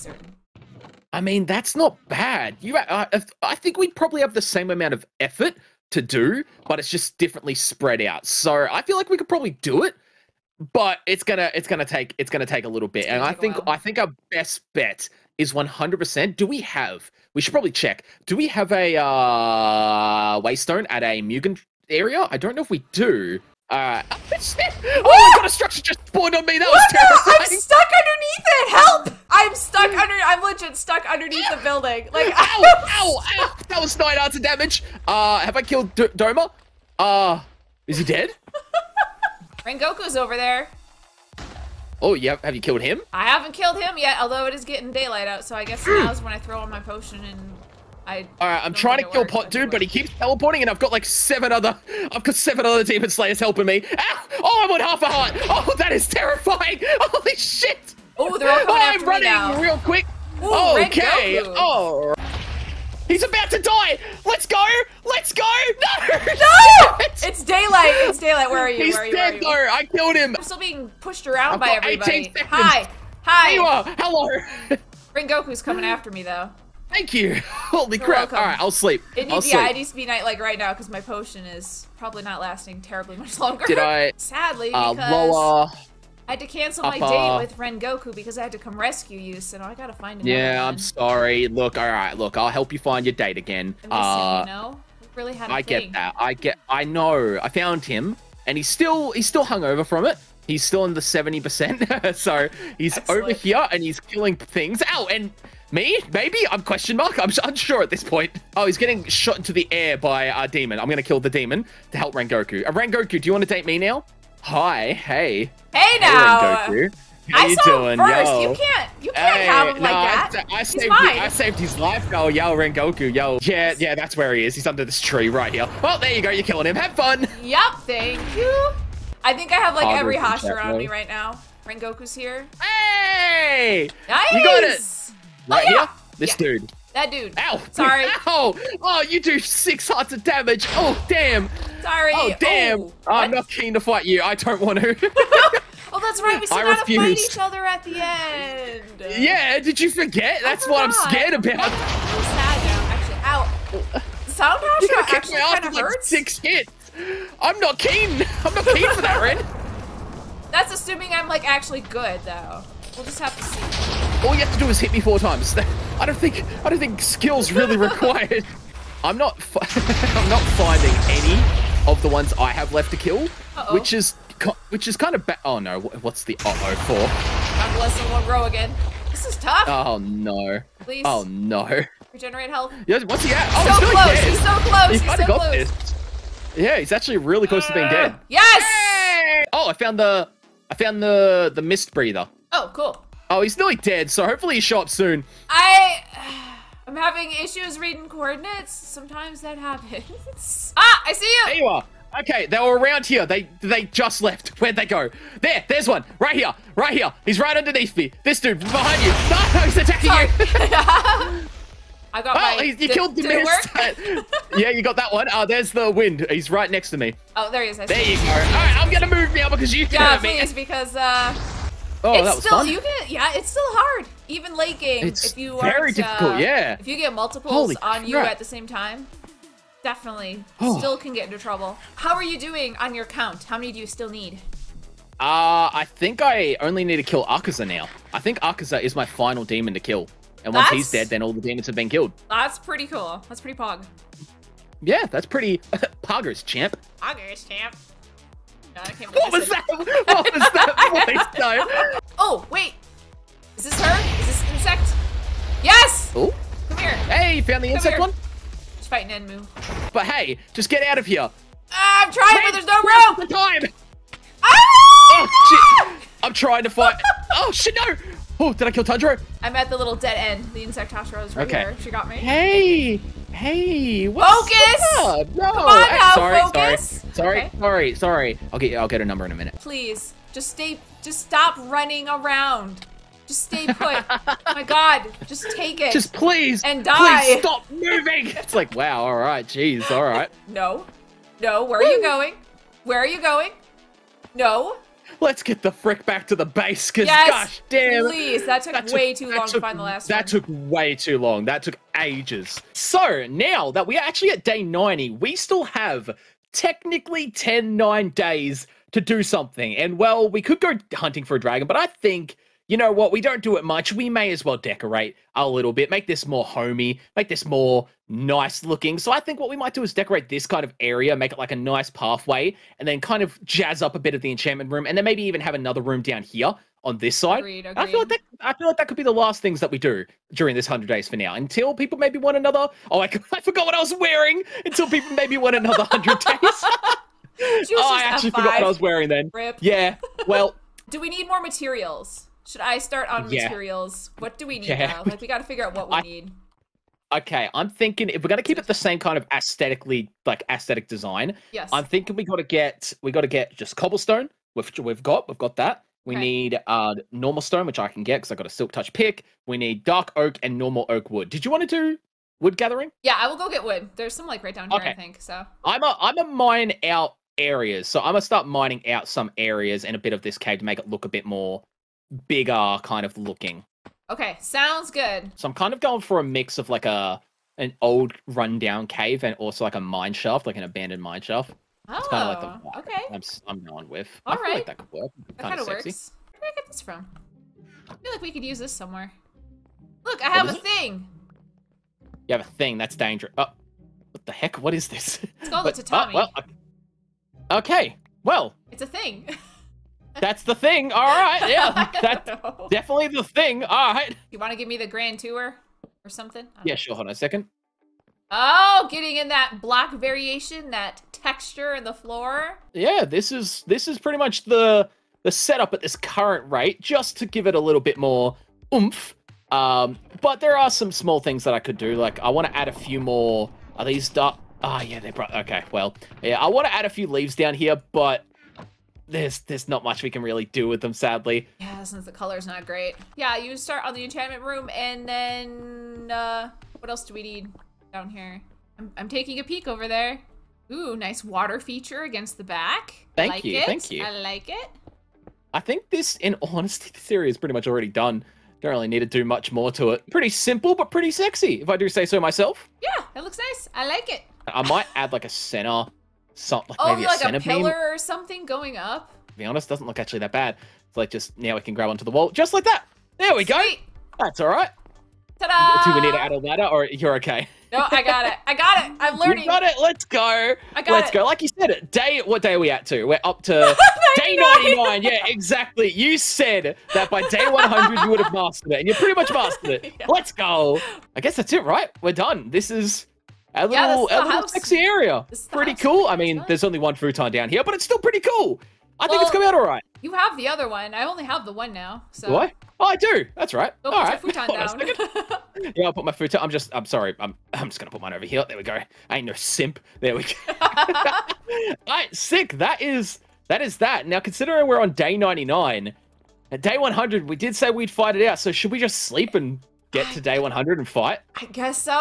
I mean that's not bad. You, uh, I think we'd probably have the same amount of effort to do, but it's just differently spread out. So I feel like we could probably do it, but it's gonna it's gonna take it's gonna take a little bit. And I think. I think our best bet is 100%. Do we have? We should probably check. Do we have a uh waystone at a Mugen area? I don't know if we do. Uh, (laughs) oh my god, a structure just spawned on me. That was the? I'm stuck underneath it. Help! I'm stuck under. I'm legit stuck underneath the building. Like, ow, (laughs) ow, ow. That was nine arts of damage. Uh, have I killed D- Doma? Uh, is he dead? (laughs) Rengoku's over there. Oh, yeah. Have you killed him? I haven't killed him yet, although it is getting daylight out. So I guess now's when I throw on my potion and I. All right, I'm trying to kill works, Pot Dude, but he keeps teleporting, and I've got like seven other. I've got seven other Demon Slayers helping me. Ow! Oh, I'm on half a heart. Oh, that is terrifying. (laughs) Holy shit! Oh, they're all coming oh, I'm running now. real quick. Ooh, okay. Oh. He's about to die. Let's go. Let's go. (laughs) No. No! It's daylight. It's daylight. Where are you? He's Where are you? Where are dead you? though. I killed him. I'm still being pushed around I've by got 18 everybody. Hi. There you Hi. are. Hello. (laughs) Rengoku's coming after me though. Thank you. (laughs) Holy You're crap. welcome. All right, I'll sleep. It I'll needs, yeah, sleep. it needs to be night like right now because my potion is probably not lasting terribly much (laughs) longer. Did I (laughs) Sadly, uh, because? I had to cancel my date with Rengoku because I had to come rescue you, so now I gotta find another Yeah, one. I'm sorry. Look, all right. Look, I'll help you find your date again. I Uh, you know? We really had I thing. get that. I get. I know. I found him, and he's still he's still hungover from it. He's still in the seventy percent. so he's over here, and he's killing things. Ow! And me? Maybe? I'm question mark. I'm unsure at this point. Oh, he's getting shot into the air by a demon. I'm gonna kill the demon to help Rengoku. Uh, Rengoku, do you want to date me now? Hi. Hey. Hey Hey, now! Rengoku. How I you saw doing, him first. yo? You can't. You can't Hey, have him no, like that. I, I He's saved mine. I saved his life. Oh, yo, Rengoku, yo. Yeah, yeah, that's where he is. He's under this tree right here. Well, there you go. You're killing him. Have fun. Yup, thank you. I think I have like Hogwarts every Hashira around me right now. Rengoku's here. Hey! Nice! You got it. Right oh, yeah. here. This Yeah. dude. That dude. Ow! Sorry. (laughs) Ow! Oh, you do six hearts of damage. Oh, damn. Sorry. Oh, damn. Oh, I'm not keen to fight you. I don't want to. (laughs) (laughs) Oh, that's right. We still I gotta fight each other at the end. yeah, did you forget? That's what I'm scared about. I'm sad now. Actually, ow. Sound you're gonna kick actually my ass with like six hits. I'm not keen. I'm not keen for that, Ren. That's assuming I'm like actually good though. We'll just have to see. All you have to do is hit me four times. (laughs) I don't think I don't think skills really (laughs) required. I'm not (laughs) I'm not finding any of the ones I have left to kill, Uh-oh. which is which is kind of bad. Oh no, what's the uh oh for? God bless and won't grow again. This is tough. Oh no. Please Oh no. regenerate health. Yes, what's he at? Oh, so he's close. dead. He's so close. He's He's, so got close. this. Yeah, he's actually really close to being dead. Yes. Hey! Oh, I found the I found the the mist breather. Oh, cool. Oh, he's nearly dead, so hopefully he show up soon. I (sighs) I'm having issues reading coordinates. Sometimes that happens. (laughs) ah, I see you. There you are. Okay, they were around here. They they just left. (laughs) Where'd they go? There, there's one. Right here. Right here. He's right underneath me. This dude behind you. No, he's attacking you. (laughs) I got Oh, my. he, you did- killed the did it mist. work? yeah, you got that one. Oh, there's the wind. He's right next to me. oh, there he is. There you go. All right, I'm gonna move now because you Yeah, hurt me. please, because uh, Oh, it's that was still fun. you can. Yeah, it's still hard. Even late game, It's if you very difficult, uh, yeah. If you get multiples Holy on you at the same time, definitely Oh. still can get into trouble. How are you doing on your count? How many do you still need? Uh, I think I only need to kill Akaza now. I think Akaza is my final demon to kill. And once he's dead, then all the demons have been killed. That's pretty cool. That's pretty pog. Yeah, that's pretty (laughs) poggers, champ. Poggers, champ. No, I can't What was that? What was that (laughs) voice? No. Oh, wait. Is this her? Is this insect? Yes! Oh, Come here. hey, found the insect here. one. Just fighting Enmu. But hey, just get out of here. Ah, I'm trying, but there's no rope! The time. Ah! Oh shit! I'm trying to fight. (laughs) Oh shit! No. Oh, did I kill Tundra? I'm at the little dead end. The insect Hashira is right Okay. here. She got me. Hey, hey. What's, Focus! up? No. Come on hey, now, sorry, focus. sorry, sorry, Okay. sorry, sorry. I'll get I'll get a number in a minute. Please, just stay. Just stop running around. Just stay put. (laughs) My God, just take it. Just please, And die. Please stop moving. (laughs) It's like wow. All right. Jeez. All right. no, no. Where are you going? Where are you going? No. Let's get the frick back to the base, cause Yes. gosh damn. Please. That took That took- way too long to find the last one. That one. took way too long. That took ages. So now that we are actually at day 90, we still have technically 10, 9 days to do something. And well, we could go hunting for a dragon, but I think, you know what, we don't do it much. We may as well decorate a little bit, make this more homey, make this more nice looking. So I think what we might do is decorate this kind of area, make it like a nice pathway, and then kind of jazz up a bit of the enchantment room, and then maybe even have another room down here on this side. Agreed. I feel like that. I feel like that could be the last things that we do during this hundred days for now. Until people maybe want another. Oh, I, (laughs) I forgot what I was wearing. Until people maybe want another hundred days. (laughs) (laughs) Oh, I actually forgot what I was wearing then. Rip. Yeah. Well, Do we need more materials? Should I start on Yeah. materials? What do we need Yeah. now? Like, we got to figure out what we I- need. okay. I'm thinking if we're gonna keep it the same kind of aesthetically, like aesthetic design, Yes. I'm thinking we got to get we got to get just cobblestone, which we've got. We've got that. We Okay. need uh normal stone, which I can get because I got a silk touch pick. We need dark oak and normal oak wood. Did you want to do wood gathering? Yeah, I will go get wood. There's some like right down here, I think. So I'm a I'm a mine out areas, so I'm gonna start mining out some areas and a bit of this cave to make it look a bit more bigger, kind of looking. okay, sounds good. So I'm kind of going for a mix of like a an old rundown cave and also like a mine shaft, like an abandoned mine shaft. Oh, kinda like the oh, vibe. okay, I'm I'm going with. All I feel right. like that could work. that Kind kind of of sexy. works. Where did I get this from? I feel like we could use this somewhere. Look, I have a it? thing. You have a thing that's dangerous. Oh, what the heck? What is this? It's called (laughs) But- a oh, tatami. well, okay. Well, It's a thing. (laughs) that's the thing. All right. Yeah, (laughs) that's definitely the thing. All right. You want to give me the grand tour or something? Yeah, sure. Hold on a second. Oh, getting in that black variation, that texture in the floor. yeah this is this is pretty much the the setup at this current rate just to give it a little bit more oomph um but there are some small things that i could do like i want to add a few more are these dark ah yeah they're okay well yeah i want to add a few leaves down here but there's there's not much we can really do with them sadly Yeah, since the color's not great. Yeah, you start on the enchantment room, and then uh, what else do we need down here? I'm, I'm taking a peek over there. Ooh, nice water feature against the back. Thank like you, it. thank you. I like it. i think this in (laughs) honesty the theory is pretty much already done don't really need to do much more to it pretty simple but pretty sexy if i do say so myself Yeah, it looks nice. I like it. I might add like a center, something like Oh, maybe a like a pillar or something going up. To be honest, doesn't look actually that bad. It's like just now we can grab onto the wall, just like that. There we go. That's all right. Ta-da! Do we need to add a ladder, or you're okay? No, I got it. I got it. I'm (laughs) learning. You got it. Let's go. I got Let's it. go. Like you said, it. Day. What day are we at? To we're up to (laughs) day 99. Yeah, exactly. You said that by day 100 you would have mastered it, and you pretty much mastered it. (laughs) Yeah. Let's go. I guess that's it, right? We're done. This is. A little, the a little house. sexy area. This is the Pretty cool. I mean, there's only one futon down here, but it's still pretty cool. I think it's Well- coming out all right. You have the other one. I only have the one now. So Do I? Oh, I do. That's right. Go All put right. (laughs) futon Hold on a down. (laughs) Yeah, I'll put my futon. I'm just. I'm sorry. I'm. I'm just gonna put mine over here. There we go. I ain't no simp. There we go. (laughs) All right, sick. That is. That is that. Now, considering we're on day 99, at day 100, we did say we'd fight it out. So should we just sleep and get to day 100 and fight? I guess so.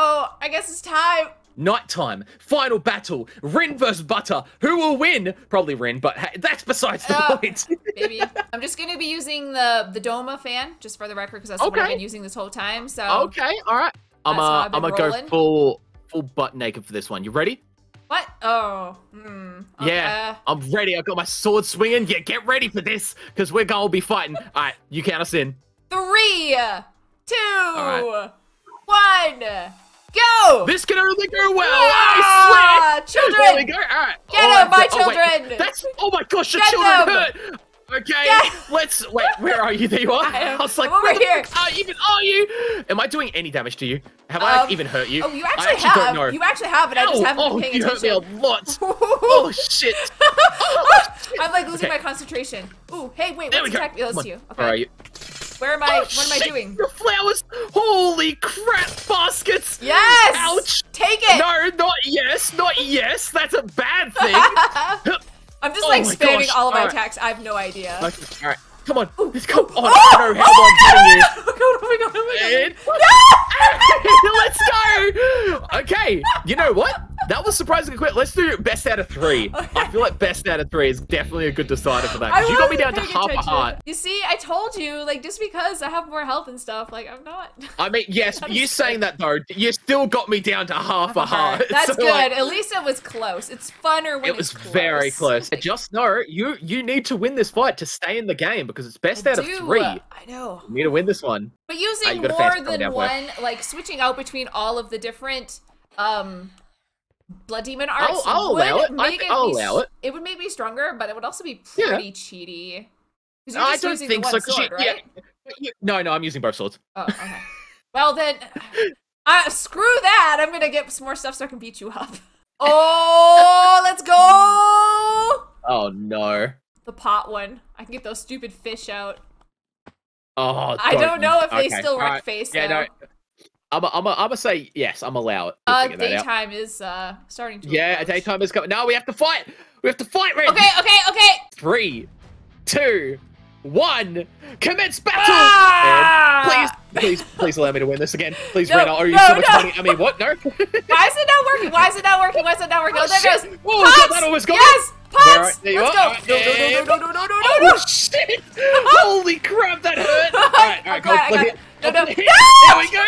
I guess it's time. Nighttime, final battle, Rynn versus Butter. Who will win? Probably Rynn, but hey, that's besides the Uh, point. (laughs) baby. I'm just gonna be using the the Doma fan, just for the record, because that's what I've been using this whole time. So okay, all right. I'm uh, I'm been gonna go full full butt naked for this one. You ready? what? Oh, hmm. Yeah. Uh, I'm ready. I got my sword swinging. Yeah, get ready for this, because we're gonna be fighting. All right, you count us in. three, two, right. one, go. This can only go well. Ah, I swear. children. There we go. All right. Get them, my oh, wait. children. That's. Oh my gosh, the Get children them. hurt. Okay. Let's wait. Where are you? There you are. I am- was like, I'm where the here. fuck Are even are you? Am I doing any damage to you? Have I Um, even hurt you? Oh, you I actually, actually have. don't know. You actually have it. I just Ow, haven't oh, been paying you hurt me a lot. (laughs) (laughs) oh shit. I'm like losing Okay. my concentration. Ooh, hey, wait, There let's we go. attack me. Let's you. Okay. Where are you? Where am I? Oh, what am I doing? The flowers! Holy crap, baskets! Yes! Ouch! Take it! No, not yes, not yes. That's a bad thing. (laughs) I'm just Oh like spamming gosh, all of my alright. attacks. I have no idea. okay, all right, come on, let's go. Oh, I don't know how I'm getting you. oh my god, oh my god, oh my god. (laughs) Let's go. Okay, you know what? That was surprisingly quick. Let's do best out of three. (laughs) I feel like best out of three is definitely a good decider for that. You got me down to half attention. a heart. You see, I told you, like, just because I have more health and stuff, like, I'm not. I mean, (laughs) yes, you saying that though, you still got me down to half a heart. (laughs) That's So, good. like, At least it was close. It's funner when it was it's very close. Just know you you need to win this fight to stay in the game because it's best I out of three. I know. You need to win this one. But using a more than one, like switching out between all of the different um blood demon arts I'll would allow it. I make think I'll me allow it. It would make me stronger, but it would also be Yeah. pretty cheaty. 'Cause you're I don't think so. sword, you, right? yeah, no, no, I'm using both swords. Oh, okay. well then, uh, screw that. I'm gonna get some more stuff so I can beat you up. (laughs) Oh, let's go! Oh no. The pot one. I can get those stupid fish out. Oh, I don't know if they still wreck alright. face Yeah, though. no. I'm a, I'm a, I'm a say yes. I'm allow it. Uh, figure that out. daytime is uh starting to. Yeah, approach. daytime is coming. No, we have to fight. We have to fight, Red. Okay, okay, okay. Three, two, one, commence battle! Ah! Please, please, please allow me to win this again. Please, No, Rynn, I'll owe you no, so much no. money. I mean, what? No? (laughs) Why is it not working? Why is it not working? Why is it not working? Oh, there shit. it goes. Oh, God, Pots! that almost got yes! There you Let's are. go. Alright, No, no, no, and- no, no, no, no, no, no, no. Oh, shit! (laughs) Holy crap, that hurt! (laughs) Alright, I'm alright, go. glad I Look got here. it. No, no. Up here. No! (laughs) There we go.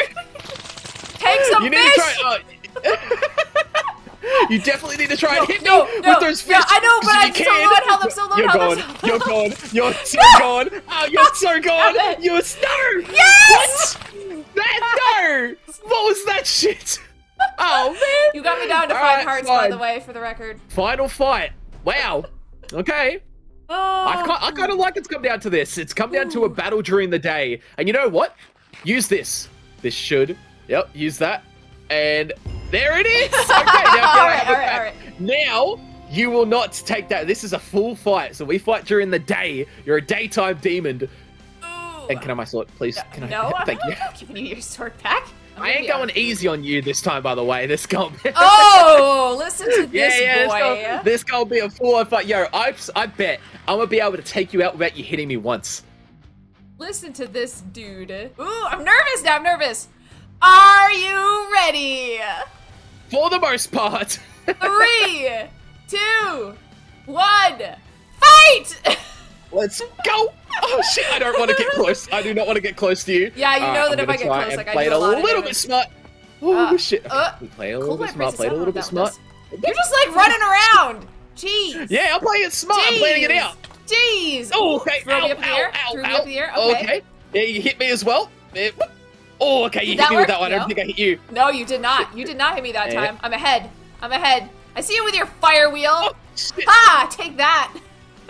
Take some You need fish! to try. Oh. (laughs) you definitely need to try and hit no, me no, with those fish. yeah, I know, but I'm you so can. low I'm so low You're gone. so- You're (laughs) gone. You're so gone. Oh, you're so gone. You're no. Yes! What? That no. What was that shit? Oh man. You got me down to All five right, hearts, by the way, for the record. Final fight. Wow. Okay. Oh, I, I kind of like it's come down to this. It's come down to a battle during the day. And you know what? Use this. This should. Yep, use that. And there it is. Okay, now right, right, right. Now you will not take that. This is a full fight. So we fight during the day. You're a daytime demon. Ooh. And can I have my sword, please? Can I? no, I'm Thank you. not giving you your sword back. I'm I ain't going easy on you this time, by the way. (laughs) This be. Oh, listen to (laughs) Yeah, this yeah, boy. this gonna, this gonna be a full on fight. Yo, I, I bet I'm gonna be able to take you out without you hitting me once. Listen to this dude. Ooh, I'm nervous now. I'm nervous. Are you ready? For the most part. Three, two, one, fight! (laughs) Let's go! Oh shit! I don't want to get close. I do not want to get close to you. Yeah, you know that I'm if I get close, like, I play do it a little bit smart. Oh Uh, shit! uh, we play a Cool little bit smart. Play it a little bit smart. that You're just like running around. Jeez. Yeah, I'm playing it smart. I'm playing it out. Jeez. Oh, okay. Throw ow, me up in the ow, air. ow, Throw me ow. up in the air. Okay. Yeah, you hit me as well. Oh, okay. You Did hit me with that one. I don't think I hit you. No, you did not. You did not hit me that (laughs) Yeah. time. I'm ahead. I'm ahead. I see you with your fire wheel. Oh, shit. Ha! Take that. (laughs)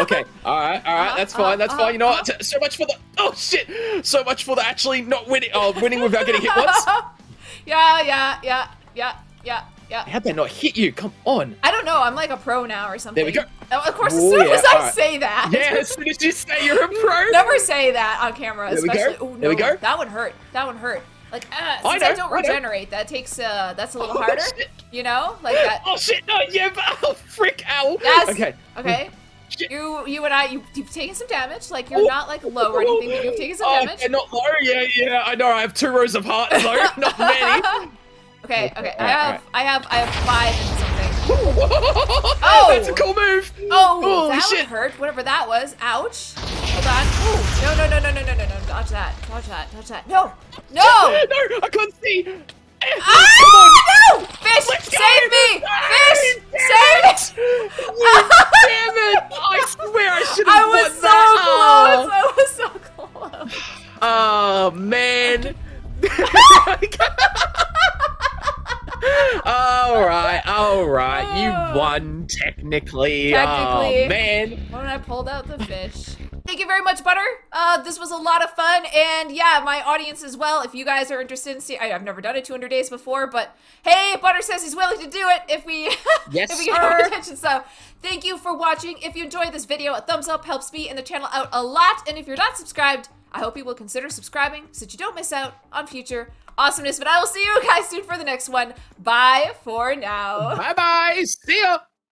okay. All right. All right. That's Uh-huh, fine. That's uh-huh, fine. You know what? So much for the. Oh shit! So much for the actually not winning. Oh, winning without getting hit once. (laughs) yeah, yeah, yeah, yeah, yeah, yeah. How'd that not hit you? Come on. I don't know. I'm like a pro now or something. There we go. Oh, Of course, as Oh, soon yeah, as I alright. say that. Yeah, as soon as you say you're a (laughs) pro. Never say that on camera, There we go. especially. Oh, no, There we go. That would hurt. That would hurt. Like, uh, I since I, know, don't I know. regenerate, that takes uh, that's a little Oh, harder. shit. You know, like that. Oh shit! No, yeah, but (laughs) oh frick, ow. Yes. Okay. Okay. Shit. You, you and I, you, you've taken some damage. Like you're Oh. not like low or anything, but you've taken some Oh, damage. okay, not low. Yeah, yeah. I know. I have two rows of hearts though, (laughs) not many. Okay, okay. I have, alright. I have, I have five and something. (laughs) oh, that's a cool move. Oh, Holy that shit. hurt. Whatever that was. Ouch. Hold on. Ooh. No, no, no, no, no, no, no, no. Dodge that. Dodge that. Dodge that. No. No. (laughs) no, I couldn't see. Ah! Come on. No! Fish, Let's go! save me! Ah, Fish, damn save it! me! You damn it! I swear I should have I was won so that. close. I was so (laughs) close. Oh, oh man. (laughs) all right, all right. Oh. You won technically. Technically. Oh, man. When I pulled out the fish. Thank you very much, Butter. Uh, this was a lot of fun, and yeah, my audience as well. If you guys are interested in seeing, I've never done it 200 days before, but hey, Butter says he's willing to do it if we (laughs) Yes, if we get sir. attention. So, thank you for watching. If you enjoyed this video, a thumbs up helps me and the channel out a lot. And if you're not subscribed, I hope you will consider subscribing so that you don't miss out on future awesomeness. But I will see you guys soon for the next one. Bye for now. Bye bye. See ya.